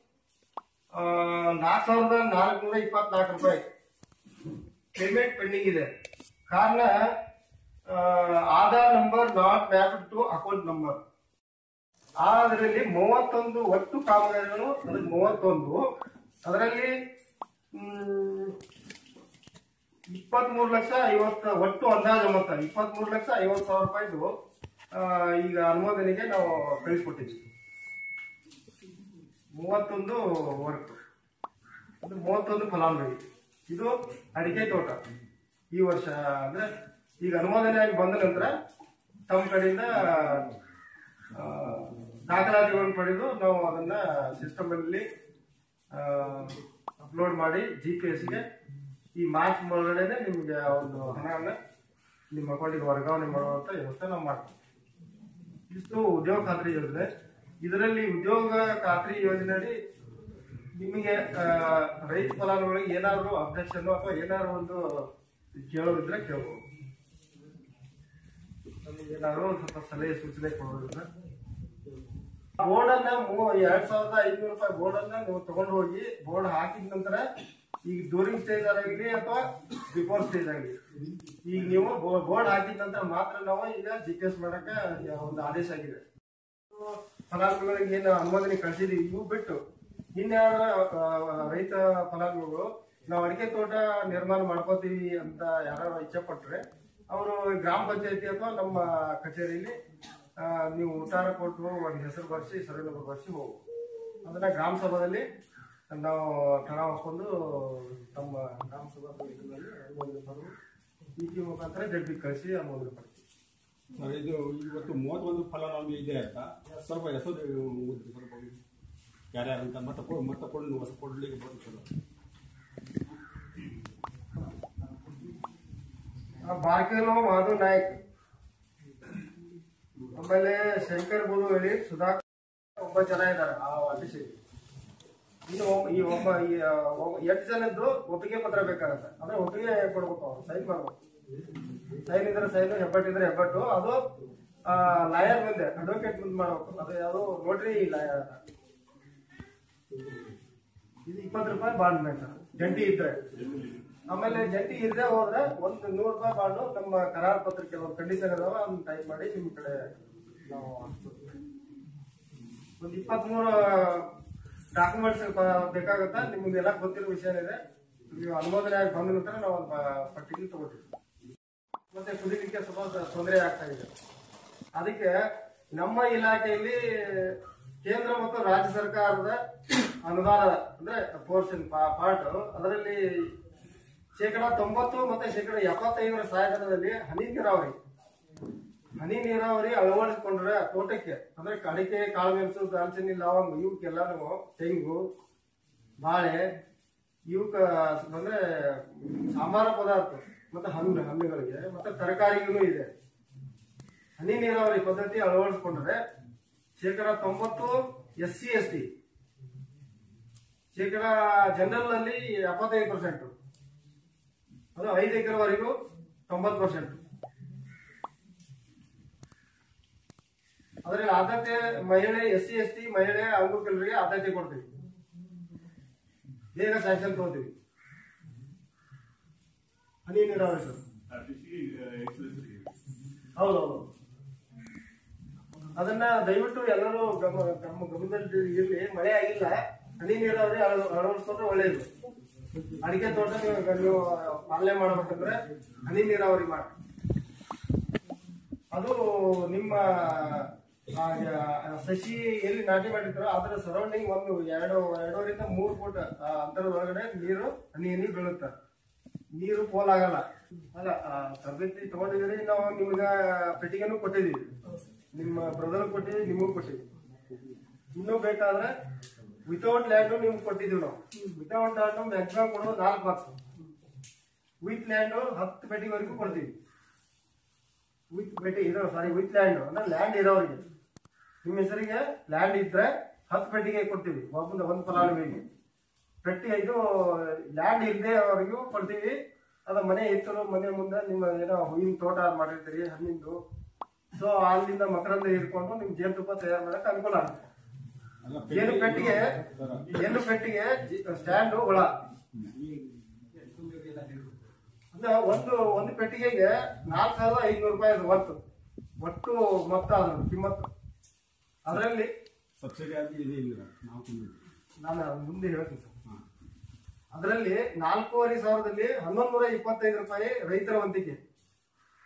[SPEAKER 3] ನಾಲ್ಕು ಸಾವಿರದ ನಾಲ್ಕುನೂರ ಇಪ್ಪತ್ನಾಲ್ಕು ರೂಪಾಯಿ. ಪೇಮೆಂಟ್ ಪೆಂಡಿಂಗ್ ಇದೆ. ಕಾರಣ Aadhaar number not mapped to account number ಅದರಲ್ಲಿ ಮೂವತ್ತೊಂದು ಒಟ್ಟು ಕಾಮಗಾರಿಗಳು ಅದಕ್ಕೆ ಮೂವತ್ತೊಂದು. ಅದರಲ್ಲಿ ಇಪ್ಪತ್ಮೂರು ಲಕ್ಷ ಐವತ್ತು, ಒಟ್ಟು ಅಂದಾಜು ಮೊತ್ತ, ಇಪ್ಪತ್ಮೂರು ಲಕ್ಷ ಐವತ್ತು ಸಾವಿರ ರೂಪಾಯಿದು ಈಗ ಅನುಮೋದನೆಗೆ ನಾವು ಕಳಿಸ್ಕೊಟ್ಟಿದ್ವಿ ಮೂವತ್ತೊಂದು ವರ್ಕ್ ಅಂದ್ರೆ ಮೂವತ್ತೊಂದು ಫಲಾನುಭವಿ. ಇದು ಅಡಿಕೆ ತೋಟ. ಈ ವರ್ಷ ಅಂದ್ರೆ ಈಗ ಅನುಮೋದನೆ ಆಗಿ ಬಂದ ನಂತರ ತಮ್ಮ ಕಡೆಯಿಂದ ದಾಖಲಾತಿಗಳನ್ನು ಪಡೆದು ನಾವು ಅದನ್ನ ಸಿಸ್ಟಮ್ ಅಲ್ಲಿ ಅಪ್ಲೋಡ್ ಮಾಡಿ ಜಿ ಪಿ ಎಸ್ಗೆ ಈ ಮಾರ್ಚ್ ಒಳಗಡೆ ನಿಮಗೆ ಒಂದು ಹಣವನ್ನ ನಿಮ್ಮ ಅಕೌಂಟಿಗೆ ವರ್ಗಾವಣೆ ಮಾಡುವಂತ ವ್ಯವಸ್ಥೆ ನಾವು ಮಾಡ್ತೀವಿ. ಇಷ್ಟು ಉದ್ಯೋಗ ಖಾತ್ರಿ ಯೋಜನೆ. ಇದರಲ್ಲಿ ಉದ್ಯೋಗ ಖಾತ್ರಿ ಯೋಜನೆಯಲ್ಲಿ ನಿಮಗೆ ರೈತ ಫಲಾನುಭವಿಗಳಿಗೆ ಏನಾದರೂ ಅಬ್ಜೆಕ್ಷನ್ ಅಥವಾ ಏನಾದ್ರು ಒಂದು ಕೇಳೋದಿದ್ರೆ ಕೇಳ್ಬೋದು. ಏನಾದ್ರು ಒಂದು ಸ್ವಲ್ಪ ಸಲಹೆ ಸೂಚನೆ ಕೊಡೋದಿದ್ರೆ ಬೋರ್ಡ್ ಅನ್ನ ಮೂ- ಎರಡ್ ಸಾವಿರದ ಐನೂರು ರೂಪಾಯಿ ಬೋರ್ಡ್ ಅನ್ನ ನೀವು ತಗೊಂಡು ಹೋಗಿ ಬೋರ್ಡ್ ಹಾಕಿದ ನಂತರ ಈಗ ಡ್ಯೂರಿಂಗ್ ಸ್ಟೇಜ್ ಆಗಲಿ ಅಥವಾ ಬಿಫೋರ್ ಸ್ಟೇಜ್ ಆಗಲಿ ಈಗ ನೀವು ಬೋರ್ಡ್ ಹಾಕಿದ ನಂತರ ಮಾತ್ರ ನಾವು ಈಗ ಜಿ ಪಿ ಎಸ್ ಮಾಡಕ್ಕೆ ಒಂದು ಆದೇಶ ಆಗಿದೆ. ಫಲಾನುಭವಿಗಳಿಗೆ ಏನು ಅನುಮೋದನೆ ಕಳಿಸಿದೀವಿ ಇವು ಬಿಟ್ಟು. ಇನ್ಯಾರ ರೈತ ಫಲಾನುಭವಿಗಳು, ನಾವು ಅಡಿಕೆ ತೋಟ ನಿರ್ಮಾಣ ಮಾಡ್ಕೋತೀವಿ ಅಂತ ಯಾರು ಇಚ್ಛೆ ಪಟ್ರೆ, ಅವರು ಗ್ರಾಮ ಪಂಚಾಯತಿ ಅಥವಾ ನಮ್ಮ ಕಚೇರಿಯಲ್ಲಿ ನೀವು ಉತ್ತಾರ ಕೊಟ್ಟು ಒಂದು ಹೆಸರು ಬರೆಸಿ ಸರ್ವೆ ನಂಬರ್ ಬರೆಸಿ ಹೋಗು. ಅದನ್ನು ಗ್ರಾಮ ಸಭಾದಲ್ಲಿ ನಾವು ಕಣ ತಮ್ಮ ಗ್ರಾಮ ಸಭಾ ಅನುಮೋದನೆ ಈ ಮುಖಾಂತರ ಜಡ್ಬಿಗೆ ಕಳಿಸಿ ಅನುಮೋದನೆ ಪಡ್ತೀವಿ
[SPEAKER 4] ಸರ್, ಇದು ಇವತ್ತು ಮೂವತ್ತೊಂದು ಫಲಾನುಭವಿ ಇದೆ ಅಂತ. ಸ್ವಲ್ಪ ಹೆಸರು ಸ್ವಲ್ಪ ಯಾರ್ಯಾರು ಅಂತ ಮತ್ತೆ ಕೊ- ಮತ್ತೆ ಕೊಂಡು ಹೊಸ ಕೊಡ್ಲಿಕ್ಕೆ ಬಂತು ಸರ್.
[SPEAKER 3] ಆ ಬಾರ್ಕೆಲೋ ಮಾಧು ನಾಯಕ್. ಆಮೇಲೆ ಶಂಕರ್ ಹೇಳಿ ಸುಧಾಕರ್ ಒಬ್ಬ ಜನ ಇದ್ದಾರೆ. ಆ ಆಫೀಸಿಗೆ ಇನ್ನು ಒಬ್ಬ- ಈ ಒಬ್ಬ ಈ ಒಬ್ಬ ಎಷ್ಟು ಜನ ಇದ್ರು ಒಪ್ಪಿಗೆ ಪತ್ರ ಬೇಕಾಗತ್ತೆ. ಅಂದ್ರೆ ಒಪ್ಪಿಗೆ ಕೊಡ್ಬೇಕು ಅವ್ರು ಸೈನ್ ಮಾಡ್ಬೇಕು. ಸೈನ್ ಇದ್ರೆ ಸೈನ್ ಹೆಬ್ಬಟ್ಟು ಇದ್ರೆ ಹೆಬ್ಬಟ್ಟು. ಅದು ಲಾಯರ್ ಮುಂದೆ ಅಡ್ವೊಕೇಟ್ ಮುಂದೆ ಮಾಡ್ಬೇಕು. ಅದು ಯಾವುದು ನೋಟ್ರಿ ಲಾಯರ್ ಇದು ಇಪ್ಪತ್ತು ರೂಪಾಯಿ ಬಾಂಡ್ ಬೇಕು. ಜಂಟಿ ಇದ್ರೆ. ಆಮೇಲೆ ಜಂಟಿ ಇದ್ರೆ ಹೋದ್ರೆ ಒಂದು ನೂರು ರೂಪಾಯಿ ಬಾಂಡು ನಮ್ಮ ಕರಾರ್ ಪತ್ರ ಕೆಲವೊಂದು ಕಂಡೀಷನ್ ಇದಾವೆ ಅದನ್ನ ಟೈಪ್ ಮಾಡಿ ನಿಮ್ ಕಡೆ ನಾವು ಒಂದು ಇಪ್ಪತ್ಮೂರು ಡಾಕ್ಯುಮೆಂಟ್ಸ್ ಬೇಕಾಗುತ್ತಾ? ನಿಮ್ಗೆಲ್ಲ ಗೊತ್ತಿರೋ ವಿಷಯ ಇದೆ ನೀವು ಅನುಮೋದನೆ ಆಗಿ ಬಂದ ನಂತರ ನಾವು ಒಂದು ಪಟ್ಟಿಗೆ ತಗೋತೀವಿ. ಮತ್ತೆ ಕುಡಿಲಿಕ್ಕೆ ಸ್ವಲ್ಪ ತೊಂದರೆ ಆಗ್ತಾ ಇದೆ. ಅದಕ್ಕೆ ನಮ್ಮ ಇಲಾಖೆಯಲ್ಲಿ ಕೇಂದ್ರ ಮತ್ತು ರಾಜ್ಯ ಸರ್ಕಾರದ ಅನುದಾನ ಅಂದ್ರೆ ಪೋರ್ಷನ್ ಪಾರ್ಟ್ ಅದರಲ್ಲಿ ಶೇಕಡ ತೊಂಬತ್ತು ಮತ್ತೆ ಶೇಕಡ ಎಪ್ಪತ್ತೈದರ ಸಹಾಯಧನದಲ್ಲಿ ಹನಿ ನೀರಾವರಿ ಹನಿ ನೀರಾವರಿ ಅಳವಡಿಸಿಕೊಂಡ್ರೆ ತೋಟಕ್ಕೆ, ಅಂದ್ರೆ ಕಡಿಕೆ, ಕಾಳುಮೆಣಸು, ದಾಲ್ಚಿನ್ನಿ, ಲವಂಗ ಇವಕ್ಕೆಲ್ಲಾನು ತೆಂಗು, ಬಾಳೆ ಇವಕ್ಕ ಅಂದ್ರೆ ಸಾಂಬಾರ ಪದಾರ್ಥ. ಮತ್ತೆ ಹಣ್ಣು ಹಣ್ಣುಗಳಿಗೆ ಮತ್ತೆ ತರಕಾರಿಗೂ ಇದೆ. ಹನಿ ನೀರಾವರಿ ಪದ್ಧತಿ ಅಳವಡಿಸಿಕೊಂಡರೆ ಶೇಕಡ ತೊಂಬತ್ತು ಎಸ್ ಸಿ ಎಸ್ ಟಿ ಶೇಕಡ ಜನರಲ್ ಅಲ್ಲಿ ಎಪ್ಪತ್ತೈದು ಪರ್ಸೆಂಟ್. ಅದು ಐದು ಎಕರೆವರೆಗೂ ತೊಂಬತ್ತು ಪರ್ಸೆಂಟ್. ಅದರಲ್ಲಿ ಆದ್ಯತೆ ಮಹಿಳೆ ಎಸ್ ಸಿ ಎಸ್ ಟಿ ಮಹಿಳೆ ಅಂಗವಿಕಲರಿಗೆ ಆದ್ಯತೆ ಕೊಡ್ತೀವಿ. ಬೇಗ ಸ್ಯಾಂಕ್ಷನ್ ತಗೋತೀವಿ ಹನಿ ನೀರಾವರಿ ಹೌದೌದು. ಅದನ್ನ ದಯವಿಟ್ಟು ಎಲ್ಲರೂ ಗಮ ನಮ್ಮ ಗಮನದಲ್ಲಿ ಇರಲಿ. ಮಳೆ ಆಗಿಲ್ಲ, ಹನಿ ನೀರಾವರಿ ಅಳ- ಅಳವಡಿಸ್ಕೊಂಡ್ರೆ ಒಳ್ಳೇದು. ಅಡಿಕೆ ತೋಟ ನೀವು ಪಾಲನೆ ಮಾಡ್ಬೇಕಂದ್ರೆ ಹನಿ ನೀರಾವರಿ ಮಾಡಿ. ಅದು ನಿಮ್ಮ ಸಸಿ ಎಲ್ಲಿ ನಾಟಿ ಮಾಡಿರ್ತಾರೋ ಅದರ ಸರೌಂಡಿಂಗ್ ಒಂದು ಎರಡು ಎರಡೂವರಿಂದ ಮೂರು ಫುಟ್ ಅಂತರದೊಳಗಡೆ ನೀರು, ಹನಿ ಹನಿ ಬೀಳುತ್ತೆ. ನೀರು ಪೋಲಾಗಲ್ಲ ಅಲ್ಲ ಆ, ತರಬೇತಿ ತಗೊಂಡಿದ್ರಿ ನಾವು ನಿಮ್ಗ ಪೆಟ್ಟಿಗೆನೂ ಕೊಟ್ಟಿದೀವಿ ನಿಮ್ಮ ಬ್ರದರ್ ಕೊಟ್ಟಿದೀವಿ ನಿಮಗೂ ಕೊಟ್ಟಿದ್ವಿ ಇನ್ನೂ ಬೇಕಾದ್ರೆ ವಿತೌಟ್ ಲ್ಯಾಂಡು ನಿಮ್ಗೆ ಕೊಟ್ಟಿದ್ದೀವಿ ನಾವು. ವಿತೌಟ್ ಲ್ಯಾಂಡು ಮ್ಯಾಕ್ಸಿಮಮ್ ಕೊಡೋದು ನಾಲ್ಕು ಬಾಕ್ಸ್ ವಿತ್ ಲ್ಯಾಂಡು ಹತ್ತು ಪೆಟ್ಟಿಗೆವರೆಗೂ ಕೊಡ್ತೀವಿ. ವಿತ್ ಪೆಟ್ಟಿ ಇರೋ ಸಾರಿ ವಿತ್ ಲ್ಯಾಂಡು ಅಂದ್ರೆ ಲ್ಯಾಂಡ್ ಇರೋರಿಗೆ. ನಿಮ್ಮ ಹೆಸರಿಗೆ ಲ್ಯಾಂಡ್ ಇದ್ರೆ ಹತ್ತು ಪೆಟ್ಟಿಗೆ ಕೊಡ್ತೀವಿ. ಒಬ್ಬ ಒಂದು ಫಲಾನುಭವಿಗೆ. ಪೆಟ್ಟಿ ಇದು ಲ್ಯಾಂಡ್ ಇಲ್ಲದೆ ಅವರಿಗೂ ಕೊಡ್ತೀವಿ. ಅದು ಮನೆ ಇತ್ತು ಮನೆ ಮುಂದೆ ನಿಮ್ಮ ಏನೋ ಹೂವಿನ ತೋಟ ಮಾಡಿರ್ತೀರಿ ಹಣ್ಣಿಂದು. ಸೊ ಅಲ್ಲಿಂದ ಮಕರಂದ ಇಟ್ಕೊಂಡು ನಿಮ್ ಜೇನುತುಪ್ಪ ತಯಾರು ಮಾಡಕ್ಕೆ ಅನುಕೂಲ ಆಗುತ್ತೆ. ಜೇನು ಪೆಟ್ಟಿಗೆ ಏನು ಪೆಟ್ಟಿಗೆ ಸ್ಟ್ಯಾಂಡು ಹುಳ ಅಂದ್ರೆ ಒಂದು ಒಂದು ಪೆಟ್ಟಿಗೆಗೆ ನಾಲ್ಕು ಸಾವಿರದ ಐನೂರು ರೂಪಾಯಿ ಅದು ಒಟ್ಟು ಒಟ್ಟು ಮೊತ್ತ ಅದು ಕಿಮ್ಮತ್ತು. ಅದರಲ್ಲಿ
[SPEAKER 4] ಸಬ್ಸಿಡಿ ಆಗಿ ಇದೆ ಇಲ್ಲ ನಾವು
[SPEAKER 3] ನಾನು ಮುಂದೆ ಹೇಳ್ತೀನಿ ಸರ್. ಅದರಲ್ಲಿ ನಾಲ್ಕೂವರೆ ಸಾವಿರದಲ್ಲಿ ಹನ್ನೊಂದು ನೂರ ಇಪ್ಪತ್ತೈದು ರೂಪಾಯಿ ರೈತರ ವಂತಿಗೆ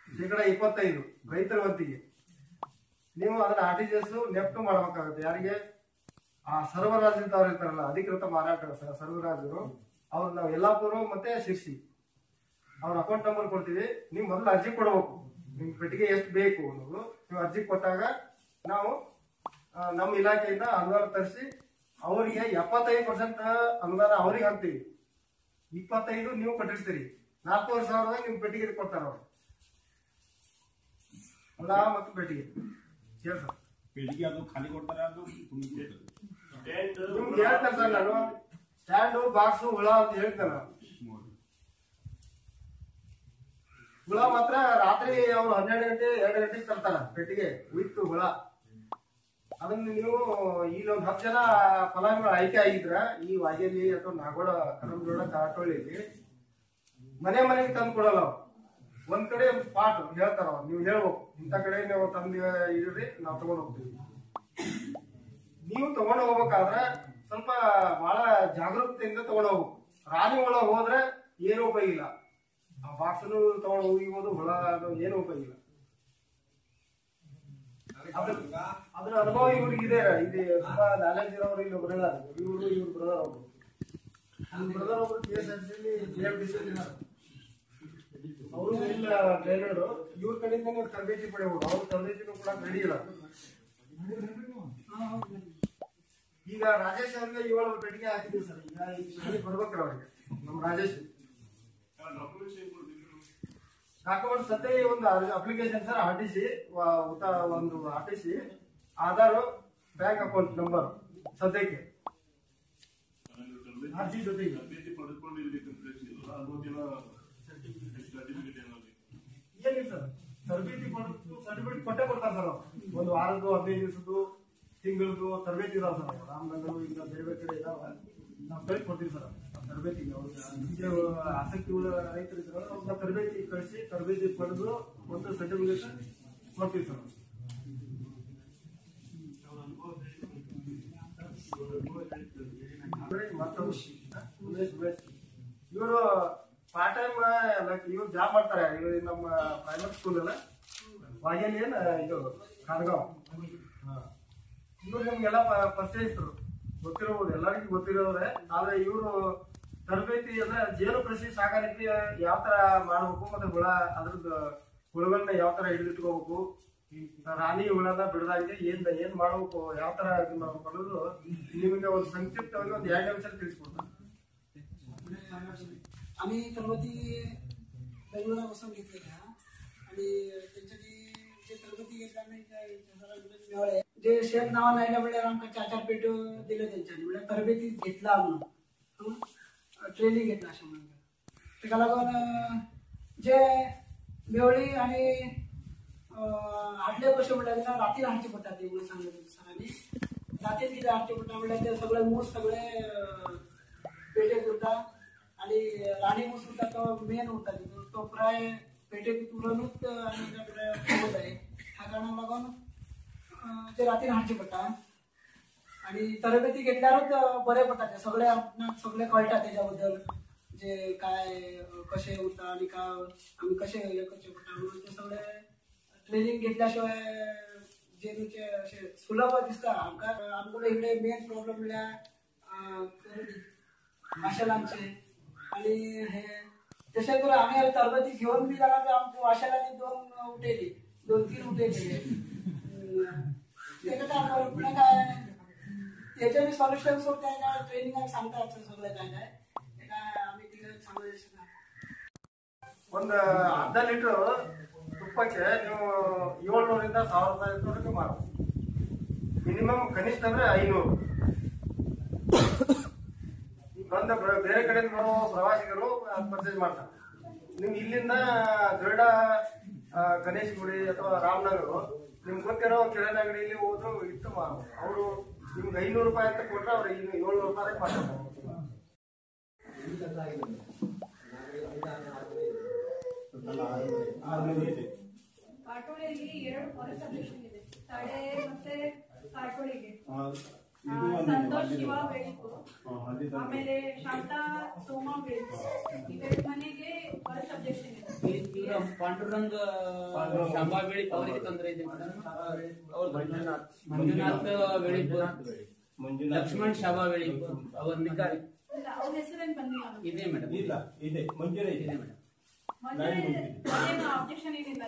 [SPEAKER 3] ಶೇಕಡ ಇಪ್ಪತ್ತೈದು, ರೈತರ ವಂತಿಗೆ ನೀವು ಅದನ್ನ R T G S NEFT ಮಾಡ್ಬೇಕಾಗುತ್ತೆ. ಯಾರಿಗೆ? ಆ ಸರ್ವರಾಜ್ ಅಂತ ಅವ್ರು ಇರ್ತಾರಲ್ಲ, ಅಧಿಕೃತ ಮಾರಾಟ ಸರ್ವರಾಜರು ಅವ್ರು ನಾವು ಯಲ್ಲಾಪುರ ಮತ್ತೆ ಶಿರ್ಸಿ. ಅವ್ರ ಅಕೌಂಟ್ ನಂಬರ್ ಕೊಡ್ತೀವಿ. ನೀವು ಮೊದಲು ಅರ್ಜಿ ಕೊಡಬೇಕು. ನಿಮ್ ಪೆಟ್ಟಿಗೆ ಎಷ್ಟು ಬೇಕು ಅನ್ನೋದು. ನೀವು ಅರ್ಜಿ ಕೊಟ್ಟಾಗ ನಾವು ನಮ್ಮ ಇಲಾಖೆಯಿಂದ ಅನುದಾನ ತರಿಸಿ, ಅವರಿಗೆ ಎಪ್ಪತ್ತೈದು ಪರ್ಸೆಂಟ್ ಅನುದಾನ ಅವ್ರಿಗೆ ಹಾಕ್ತೀವಿ. ಇಪ್ಪತ್ತೈದು ನೀವು ಕಟ್ಟಿರ್ತೀರಿ. ನಾಲ್ಕೂವರೆ ಸಾವಿರದಾಗ ನಿಮ್ ಪೆಟ್ಟಿಗೆ ಕೊಡ್ತಾರ ಅವ್ರು. ಹೊಲ ಮತ್ತು ಪೆಟ್ಟಿಗೆ. ಹೇಳಿ ಸರ್
[SPEAKER 4] ಪೆಟ್ಟಿಗೆ ಅದು ಖಾಲಿ ಕೊಡ್ತಾರೆ ಅದು
[SPEAKER 3] ನಿಮ್ಗೆ ಹೇಳ್ತೇನೆ ಸರ್ ನಾನು. ಸ್ಟ್ಯಾಂಡು ಬಾಕ್ಸು ಹುಳ ಅಂತ ಹೇಳ್ತೇನೆ ನಾನು. ಹುಳ ಮಾತ್ರ ರಾತ್ರಿ ಅವ್ರು ಹನ್ನೆರಡು ಗಂಟೆ ಎರಡು ಗಂಟೆಗೆ ತರ್ತಾರ ಪೆಟ್ಟಿಗೆ ವಿತ್ ಹುಳ. ಅದನ್ನ ನೀವು ಇಲ್ಲಿ ಒಂದ್ ಹತ್ತು ಜನ ಫಲಾನುಭವಿ ಆಯ್ಕೆ ಆಗಿದ್ರ, ಈ ವಾಗೇಲಿ ಅಥವಾ ನಾಗೋಡ ಕರಂಜೋಡ ಕಾಟೋಳಿಲಿ ಮನೆ ಮನೆಗೆ ತಂದು ಕೊಡಲ್ಲ. ಒಂದ್ ಕಡೆ ಪಾಟ್ ಹೇಳ್ತಾರ ನೀವು ಹೇಳ್ಬೇಕು. ಇಂಥ ಕಡೆ ನೀವು ತಂದು ಇಡ್ರಿ, ನಾವು ತಗೊಂಡ್ ಹೋಗ್ತೀವಿ. ನೀವು ತಗೊಂಡು ಹೋಗ್ಬೇಕಾದ್ರೆ ಸ್ವಲ್ಪ ಬಹಳ ಜಾಗರೂಕತೆಯಿಂದ ತಗೊಂಡು ಹೋಗ್ಬೇಕು. ರಾಣಿ ಒಳ ಹೋದ್ರೆ ಏನು ಉಪಯೋಗ ಇಲ್ಲ. ಆ ಬಾಕ್ಸನು ತಗೊಂಡ್ ಹೋಗಿಬೋದು ಹುಳ ಏನು ಉಪಯೋಗ ಇಲ್ಲ. ಅದ್ರ- ಅನುಭವ ಇವ್ರಿಗಿದೆ ಇದೆ. ತುಂಬಾ ನಾಲೆಜ್ ಇರೋರು ಇಲ್ಲಿ ಒಬ್ರು ಇದ್ದಾರೆ ಇವರು, ಇವ್ರ ಬ್ರದರ್ ಅವರು ಇವ್ರ ಬ್ರದರ್ ಒಬ್ರು ಕೆ ಎಸ್ ಆರ್ ಸಿ ಅವರು ಇಲ್ಲ ಟ್ರೈನರ್ ಇವ್ರ ಕಡೆಯಿಂದ ತರಬೇತಿ ಪಡೆಯಬಹುದು. ಅವ್ರ ತರಬೇತಿನೂ ಕೂಡ ರೆಡಿ ಇಲ್ಲ. ಈಗ ರಾಜೇಶ್ ಅವ್ರಿಗೆ ಏಳು ಪೆಟ್ಟಿಗೆ ಹಾಕಿದ್ವಿ ಸರ್. ಈಗ ಬರ್ಬೇಕ್ರ ಅವ್ರಿಗೆ. ನಮ್ಮ ರಾಜೇಶ್. ಡಾಕ್ಯುಮೆಂಟ್ ಸದ್ಯ ಒಂದು application sir, R T C ಒಂದು R T C. Aadhaar, bank account number ಸದ್ಯಕ್ಕೆ. ಅರ್ಜಿ ಜೊತೆಗೆ. ಏನಿಲ್ಲ ಸರ್, ತರಬೇತಿ ಕೊಟ್ಟು ಸರ್ಟಿಫಿಕೇಟ್ ಕೊಟ್ಟೆ ಕೊಡ್ತಾರೆ ಸರ್. ಒಂದು ವಾರದ್ದು, ಹದಿನೈದು ದಿವಸದ್ದು, ತಿಂಗಳದ್ದು ತರಬೇತಿ ಇದಾವೆ ಸರ್. ರಾಮನಗರ ಇಲ್ಲ ಬೇರೆ ಬೇರೆ ಕಡೆ ಇದಾವೆ. ನಾವು ಕಳಿಸಿ ಕೊಡ್ತೀವಿ ಸರ್ ತರಬೇತಿ ತರಬೇತಿಗೆ ಅವ್ರಿಗೆ ಆಸಕ್ತಿ ಉಳ್ಳ ರೈತರು ಇದ್ದಾರೆ ತರಬೇತಿ ಕಳಿಸಿ, ತರಬೇತಿ ಪಡೆದು, ಒಂದು ಸರ್ಟಿಫಿಕೇಟ್ ಕೊಡ್ತೀವಿ ಸರ್ ಇವರು ಪಾರ್ಟ್ ಟೈಮ್ ಲೈಕ್ ಇವ್ರು ಜಾಬ್ ಮಾಡ್ತಾರೆ. ಇವ್ರು ನಮ್ಮ ಪ್ರೈಮರಿ ಸ್ಕೂಲ್ ಅಲ್ಲ. ವಾಗೇಲಿ ಏನು ಇದು, ಕಾರ್ಗಾವ್. ಇವ್ರು ನಮ್ಗೆಲ್ಲ ಪರಿಚಯಿಸ್ರು. ಗೊತ್ತಿರಬಹುದು. ಎಲ್ಲರಿಗೂ ಗೊತ್ತಿರೋರೆ. ಆದ್ರೆ ಇವರು ತರಬೇತಿ ಅಂದ್ರೆ ಜೇನು ಕೃಷಿ ಸಾಕಾಣಿಕೆ ಯಾವ ತರ ಮಾಡ್ಬೇಕು ಮತ್ತೆ ಹುಳ, ಅದ್ರದ್ದು ಹುಳಗಳನ್ನ ಯಾವ ತರ ಹಿಡಿದಿಟ್ಕೋಬೇಕು ರಾಣಿ ಹುಳನ ಬಿಡದಂಗೆ ಏನ್ ಏನ್ ಮಾಡ್ಬೇಕು ಯಾವ ತರ ಇದನ್ನ ಮಾಡೋದು ನಿಮಗೆ ಒಂದು ಸಂಕ್ಷಿಪ್ತವಾಗಿ ಒಂದು ಎರಡು ನಿಮಿಷ ತಿಳಿಸ್ಕೊಡ್ತಾರೆ
[SPEAKER 5] आम्ही तरबती बेंगलोरापासून घेतलेल्या आणि त्यांच्यानी जे तरबती घेतल्याने मिळाले जे शेत नावानं आयल्या म्हणल्यार आमकां चार चार पेट्यो दिल्यो तेंच्यांनी म्हणल्यार तरबेती घेतला म्हणून ट्रेनिंग घेतला अशें म्हणून तेका लागून अं, जे मेवळी आणि अं, हाडले कशें म्हणल्यार तेका रातीन हाडचें पडटा ती म्हणून सांगलें सरांनी. रातीन कितें हाडचे पडटा म्हणल्यार ते सगळे मूस सगळे पेटेक उरता आणि राणी मूस उरता तो मेन उरता तितून तो प्राय पेटेक उरूनच आनी जाय आहे. ह्या कारणाक लागून ते रातीन हाडचें पडटा आणि तरबेती घेतल्यावरच बरें पडटा ते सगळे आपणाक सगळे कळटा तेच्या बद्दल जे काय कसे कशें उरता आणि काय आमी कशें हे करचें पडटा म्हणून ते सगळे ट्रेनिंग घेतल्याशिवाय जे नुचे अशें सुलभ दिसता आमकां आमकडे इकडे मेन प्रॉब्लेम म्हणल्यार अं, माशेलांचे आणि हे तशें करून आमी तरबेती घेवन बी जाल्यार बी आमकां वाशेलांनी दोन उठयली दोन तीन उठयली अं, तेका काय करूं फुडें काय तेचे बी सॉल्युशन सोड काय काय ट्रेनिंगाक सांगतात सगळे काय काय ते काय आमी तिकडे सांगू शकना
[SPEAKER 3] ಒಂದು ಅರ್ಧ ಲೀಟರ್ ತುಪ್ಪಕ್ಕೆ ನೀವು ಏಳ್ನೂರಿಂದ ಸಾವಿರದ ರೂಪಾಯಿ ತನಕ ಮಾರಬಹುದು ಮಿನಿಮಮ್ ಕನಿಷ್ಠ ಅಂದ್ರೆ ಐನೂರು. ಬಂದ ಬೇರೆ ಕಡೆಯಿಂದ ಬರೋ ಪ್ರವಾಸಿಗರು ಪರ್ಚೇಸ್ ಮಾಡ್ತಾರೆ. ನಿಮ್ಗೆ ಇಲ್ಲಿಂದ ದೊಡ್ಡ ಆ, ಗಣೇಶ್ ಗುಡಿ ಅಥವಾ ರಾಮನಗರ ನಿಮ್ಗೆ ಗೊತ್ತಿರೋ ಕಿರಾಣಿ ಅಂಗಡಿಯಲ್ಲಿ ಹೋದ್ರು ಇಟ್ಟು ಅವರು ನಿಮ್ಗೆ ಐನೂರು ರೂಪಾಯಿ ಅಂತ ಕೊಟ್ರೆ ಅವ್ರು ಇನ್ನು ಏಳ್ನೂರು ರೂಪಾಯಿ ಮಾಡ್ತಾರೆ
[SPEAKER 6] ಕಾಟೋಳಿಯಲ್ಲಿ ಎರಡು ಫಾರೆಸ್ಟ್ ಅಬ್ಜೆಕ್ಷನ್ ಇದೆ ತಡೆ ಮತ್ತೆ ಕಾಟೋಳಿಗೆ
[SPEAKER 4] ಆ,
[SPEAKER 6] ಆ,
[SPEAKER 4] ಇದು ಒಂದು
[SPEAKER 6] ಸಂತೋಷ್ ಶಿವ ಬೆಳಿಕು
[SPEAKER 4] ಆ, ಅಲ್ಲಿಂದ
[SPEAKER 6] ಆಮೇಲೆ ಶಾಂತಾ ಸೋಮ ಬೆಳಿಕು ಇವೆರಡು ಮನೆಗೆ ಫಾರೆಸ್ಟ್ ಅಬ್ಜೆಕ್ಷನ್ ಇದೆ
[SPEAKER 7] ಇವ್ರ ಪಾಂಡುರಂಗ ಶಾಂಬಾ ಬೆಳಿ ಅವರಿಗೆ ತೊಂದರೆ ಇದೆ ಮೇಡಮ್ ಅವ್ರು ಮಂಜುನಾಥ್ ಬೆಳಿಪುರ ಲಕ್ಷ್ಮಣ್ ಶಾಬಾ ಬೆಳಿಪುರ ಅವ್ರ ನಿಗಾರಿ
[SPEAKER 6] ಇಲ್ಲ ಅವ್ರ ಹೆಸರೇನು ಬಂದಿಲ್ಲ ನಮ್ಗೆ.
[SPEAKER 7] ಇದೆ ಮೇಡಮ್
[SPEAKER 4] ಇಲ್ಲ ಇದೆ ಮಂಜೂರ ಇದೆ
[SPEAKER 7] ಇದೆ ಮೇಡಮ್
[SPEAKER 6] ಮೊನ್ನೆ ಏನು ಅಬ್ಜೆಕ್ಷನ್ ಏನಿಲ್ಲ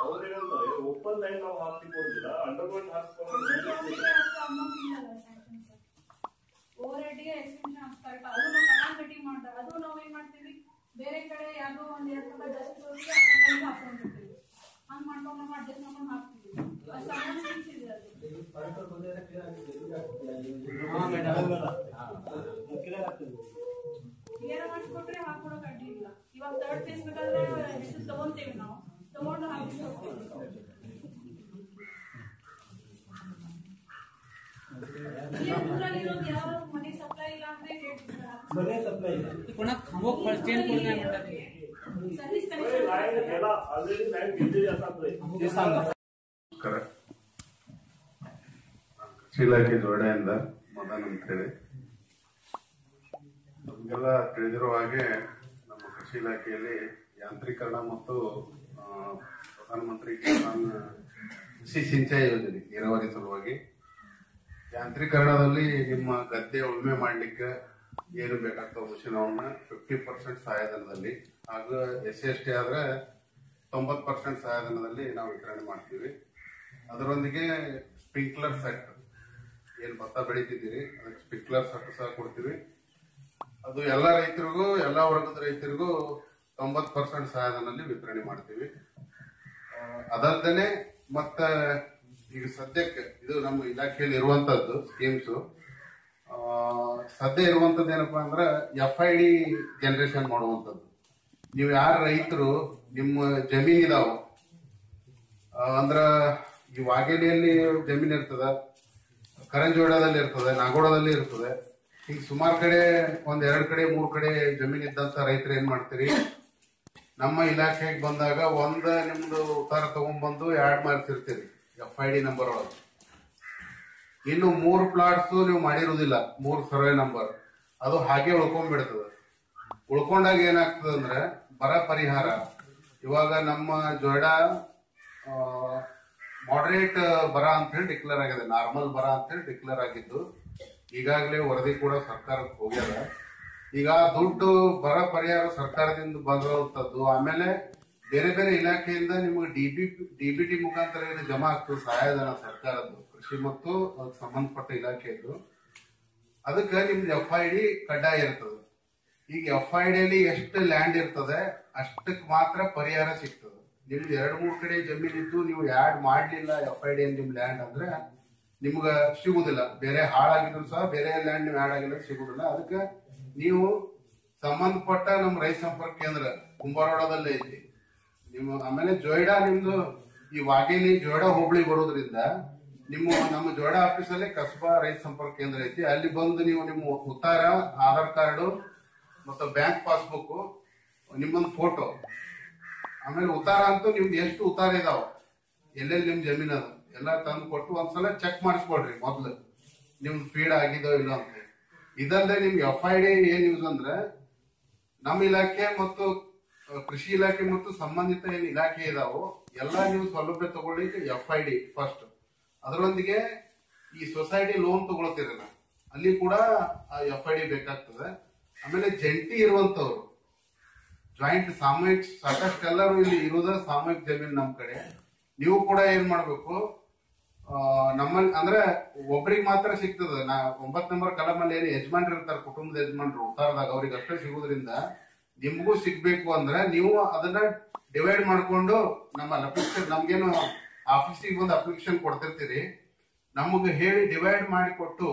[SPEAKER 2] ಅವ್ರೇನಂದ್ರೆ ಓಪನ್ ಲೈನ್ ನಾವು ಹಾಕಿ ಕೊಡುದಿಲ್ಲ ಅಂಡರ್ಗ್ರೌಂಡ್
[SPEAKER 6] ಮಾಡ್ತಾರೆ ಅದು ನಾವು ಏನ್ ಮಾಡ್ತೀವಿ ಬೇರೆ ಕಡೆ ಯಾವ್ದೋ ಒಂದ್ ಎರಡು ರೂಪಾಯಿ ಜಾಸ್ತಿ ತೋರಿಸಿ ಕ್ಲಿಯರ್ ಮಾಡಿಸ್ಕೊಟ್ರೆ ಹಾಕೊಡಕ್ ಅಡ್ಡಿಲ್ಲ ಇವಾಗ ತರ್ಡ್ ಫೇಸ್ ಬೇಕಾದ್ರೆ ಹೆಸರು ತಗೊಂತೇವೆ ನಾವು ತಗೊಂಡು ಹಾಕಿಸ್ಕೊಡ್ತೀವಿ ಮನೆ ಸಪ್ಲೈ ಇಲ್ಲ ಅಂದ್ರೆ
[SPEAKER 2] ಕೊಣಕ್ ಹೋಗಿ ಫಸ್ಟ್
[SPEAKER 4] ಏನ್ ಕೊಡ್ತೇನೆ
[SPEAKER 8] ನಮಸ್ಕಾರ. ಶೀಲಾಕಿ ಜೋಡೆಯಿಂದ ಮದನ್ ಅಂತೇಳಿ. ನಮಗೆಲ್ಲ ತಿಳಿದಿರೋ ಹಾಗೆ ನಮ್ಮ ಕೃಷಿ ಇಲಾಖೆಯಲ್ಲಿ ಯಾಂತ್ರೀಕರಣ ಮತ್ತು ಪ್ರಧಾನಮಂತ್ರಿ ಕಿಸಾನ್ ಕೃಷಿ ಸಿಂಚಾಯಿ ಯೋಜನೆ ನೀರಾವರಿ ಸಲುವಾಗಿ. ಯಾಂತ್ರೀಕರಣದಲ್ಲಿ ನಿಮ್ಮ ಗದ್ದೆ ಉಳುಮೆ ಮಾಡಲಿಕ್ಕೆ ಏನು ಬೇಕಾಗ್ತಾವ ಮಿಷನ್ ಅವನ್ನ ಫಿಫ್ಟಿ ಪರ್ಸೆಂಟ್ ಸಹಾಯಧನದಲ್ಲಿ ಹಾಗೂ ಎಸ್ ಎಸ್ ಟಿ ಆದರೆ ತೊಂಬತ್ತು ಪರ್ಸೆಂಟ್ ಸಹಾಯಧನದಲ್ಲಿ ನಾವು ವಿತರಣೆ ಮಾಡ್ತೀವಿ. ಅದರೊಂದಿಗೆ ಸ್ಪ್ರಿಂಕ್ಲರ್ ಸೆಟ್. ಏನು ಭತ್ತ ಬೆಳಿತಿದ್ದೀರಿ? ಅದಕ್ಕೆ ಸ್ಪ್ರಿಂಕ್ಲರ್ ಸೆಟ್ ಸಹ ಕೊಡ್ತೀವಿ. ಅದು ಎಲ್ಲ ರೈತರಿಗೂ, ಎಲ್ಲ ವರ್ಗದ ರೈತರಿಗೂ ತೊಂಬತ್ತು ಪರ್ಸೆಂಟ್ ಸಹಾಯಧನದಲ್ಲಿ ವಿತರಣೆ ಮಾಡ್ತೀವಿ. ಅದಲ್ಲದೆ ಮತ್ತ ಈಗ ಸದ್ಯಕ್ಕೆ ಇದು ನಮ್ಮ ಇಲಾಖೆಯಲ್ಲಿ ಇರುವಂತದ್ದು ಸ್ಕೀಮ್ಸ್ ಸದ್ಯ ಇರುವಂತದ್ದು ಏನಪ್ಪಾ ಅಂದ್ರೆ ಎಫ್ ಐ ಡಿ ಜನರೇಷನ್ ಮಾಡುವಂಥದ್ದು. ನೀವು ಯಾರ ರೈತರು, ನಿಮ್ಮ ಜಮೀನ್ ಇದಾವ. ಅಂದ್ರ ಈ ವಾಗೇಲಿಯಲ್ಲಿ ಜಮೀನ್ ಇರ್ತದ, ಕರಂಜೋಡದಲ್ಲಿ ಇರ್ತದೆ, ನಾಗೋಡದಲ್ಲಿ ಇರ್ತದೆ. ಈಗ ಸುಮಾರು ಕಡೆ, ಒಂದ್ ಎರಡ್ ಕಡೆ, ಮೂರ್ ಕಡೆ ಜಮೀನ್ ಇದ್ದಂತ ರೈತರು ಏನ್ ಮಾಡ್ತೀರಿ? ನಮ್ಮ ಇಲಾಖೆಗೆ ಬಂದಾಗ ಒಂದ ನಿಮ್ದು ಉತ್ತರ ತಗೊಂಡ್ಬಂದು ಎರಡ್ ಮಾಡ್ತಿರ್ತೀರಿ ಎಫ್ ಐ ಡಿ ನಂಬರ್ ಒಳಗೆ. ಇನ್ನು ಮೂರು ಪ್ಲಾಟ್ಸ್ ನೀವು ಮಾಡಿರುವುದಿಲ್ಲ ಮೂರ್ ಸರ್ವೆ ನಂಬರ್ ಅದು ಹಾಗೆ ಉಳ್ಕೊಂಡ್ಬಿಡ್ತದೆ. ಉಳ್ಕೊಂಡಾಗ ಏನಾಗ್ತದೆ ಅಂದ್ರೆ ಬರ ಪರಿಹಾರ. ಇವಾಗ ನಮ್ಮ ಜೊಯ್ಡಾ ಮಾಡರೇಟ್ ಬರ ಅಂತ ಹೇಳಿ ಡಿಕ್ಲೇರ್ ಆಗಿದೆ. ನಾರ್ಮಲ್ ಬರ ಅಂತ ಹೇಳಿ ಡಿಕ್ಲೇರ್ ಆಗಿದ್ದು, ಈಗಾಗಲೇ ವರದಿ ಕೂಡ ಸರ್ಕಾರಕ್ಕೆ ಹೋಗ್ಯದ. ಈಗ ದುಡ್ಡು ಬರ ಪರಿಹಾರ ಸರ್ಕಾರದಿಂದ ಬಂದಿರುವಂತದ್ದು, ಆಮೇಲೆ ಬೇರೆ ಬೇರೆ ಇಲಾಖೆಯಿಂದ ನಿಮಗೆ ಡಿಬಿ ಡಿಬಿಟಿ ಮುಖಾಂತರ ಏನು ಜಮಾ ಆಗ್ತದೆ, ಸಹಾಯಧನ ಸರ್ಕಾರದ್ದು. ಕೃಷಿ ಮತ್ತು ಸಂಬಂಧಪಟ್ಟ ಇಲಾಖೆದ್ದು ಅದಕ್ಕೆ ನಿಮ್ದು ಎಫ್ ಐ ಡಿ ಕಡ್ಡಾಯ ಇರ್ತದೆ. ಈಗ ಎಫ್ ಐ ಡಿಯಲ್ಲಿ ಎಷ್ಟು ಲ್ಯಾಂಡ್ ಇರ್ತದೆ ಅಷ್ಟಕ್ಕೆ ಮಾತ್ರ ಪರಿಹಾರ ಸಿಗ್ತದೆ. ನಿಮ್ದು ಎರಡು ಮೂರು ಕಡೆ ಜಮೀನ್ ಇದ್ದು ನೀವು ಯಾಡ್ ಮಾಡಲಿಲ್ಲ ಎಫ್ ಐ ಡಿ ನಿಮ್ ಲ್ಯಾಂಡ್ ಅಂದ್ರೆ ನಿಮ್ಗೆ ಸಿಗುದಿಲ್ಲ. ಬೇರೆ ಹಾಳಾಗಿದ್ರು ಸಹ ಬೇರೆ ಲ್ಯಾಂಡ್ ನೀವು ಆಡ್ ಆಗಿಲ್ಲ, ಸಿಗುದಿಲ್ಲ. ಅದಕ್ಕೆ ನೀವು ಸಂಬಂಧಪಟ್ಟ ನಮ್ಮ ರೈತ ಸಂಪರ್ಕ ಕೇಂದ್ರ ಕುಂಬಾರೋಡದಲ್ಲೇ ಐತಿ. ನಿಮ್ಮ ಆಮೇಲೆ ಜೋಯ್ಡಾ ನಿಮ್ದು ಈ ವಾಗೇಲಿ ಜೋಯ್ಡಾ ಹೋಬಳಿ ಬರೋದ್ರಿಂದ ನಿಮ್ಮ ನಮ್ಮ ಜೋಡ ಆಫೀಸಲ್ಲಿ ಕಸಬಾ ರೈತ ಸಂಪರ್ಕ ಕೇಂದ್ರ ಐತಿ. ಅಲ್ಲಿ ಬಂದು ನೀವು ನಿಮ್ಮ ಉತ್ತಾರ, ಆಧಾರ್ ಕಾರ್ಡು ಮತ್ತು ಬ್ಯಾಂಕ್ ಪಾಸ್ಬುಕ್ ನಿಮ್ಮೊಂದು ಫೋಟೋ. ಆಮೇಲೆ ಉತ್ತಾರ ಅಂತೂ ನಿಮ್ದು ಎಷ್ಟು ಉತ್ತಾರ ಇದಾವ, ಎಲ್ಲೆಲ್ಲಿ ನಿಮ್ ಜಮೀನ್ ಅದು, ಎಲ್ಲ ತಂದು ಕೊಟ್ಟು ಒಂದ್ಸಲ ಚೆಕ್ ಮಾಡಿಸ್ಕೊಡ್ರಿ ಮೊದ್ಲು. ನಿಮ್ದು ಫೀಡ್ ಆಗಿದೋ ಇಲ್ಲ ಅಂತ. ಇದಲ್ಲದೆ ನಿಮ್ಗೆ ಎಫ್ ಐ ಡಿ ಏನ್ ಯೂಸ್ ಅಂದ್ರೆ ನಮ್ಮ ಇಲಾಖೆ ಮತ್ತು ಕೃಷಿ ಇಲಾಖೆ ಮತ್ತು ಸಂಬಂಧಿತ ಏನ್ ಇಲಾಖೆ ಇದಾವೋ, ಎಲ್ಲ ನೀವು ಸೌಲಭ್ಯ ತಗೊಳ್ಳಿ ಎಫ್ ಐ ಡಿ ಫಸ್ಟ್ ಅದರೊಂದಿಗೆ ಈ ಸೊಸೈಟಿ ಲೋನ್ ತಗೊಳ್ತಿರಲ್ಲ ಅಲ್ಲಿ ಕೂಡ ಎಫ್ ಐ ಡಿ ಬೇಕಾಗ್ತದೆ. ಆಮೇಲೆ ಜಂಟಿ ಇರುವಂತವ್ರು ಜಾಯಿಂಟ್ ಸಾಮೂಹಿಕ, ಸಾಕಷ್ಟು ಎಲ್ಲರೂ ಇಲ್ಲಿ ಇರುವುದ ಸಾಮೂಹಿಕ ಜಮೀನು ನಮ್ಮ ಕಡೆ. ನೀವು ಕೂಡ ಏನ್ ಮಾಡ್ಬೇಕು ನಮ್ಮಲ್ಲಿ ಅಂದ್ರೆ ಒಬ್ರಿಗೆ ಮಾತ್ರ ಸಿಗ್ತದ. ನಾ ಒಂಬತ್ ನಂಬರ್ ಕಲಮಲ್ಲಿ ಏನು ಯಜಮಾನ್ರು ಇರ್ತಾರೆ, ಕುಟುಂಬದ ಯಜಮಾನ್ರು ಉತ್ತಾರದಾಗ ಅವ್ರಿಗೆ ಅಷ್ಟೇ ಸಿಗೋದ್ರಿಂದ ನಿಮಗೂ ಸಿಗ್ಬೇಕು ಅಂದ್ರೆ ನೀವು ಅದನ್ನ ಡಿವೈಡ್ ಮಾಡ್ಕೊಂಡು ನಮ್ಮ ಅಪ್ಲಿಕೇಶನ್ ನಮ್ಗೇನು ಆಫೀಸಿಗೆ ಒಂದು ಅಪ್ಲಿಕೇಶನ್ ಕೊಡ್ತಿರ್ತೀರಿ, ನಮಗೆ ಹೇಳಿ ಡಿವೈಡ್ ಮಾಡಿ ಕೊಟ್ಟು,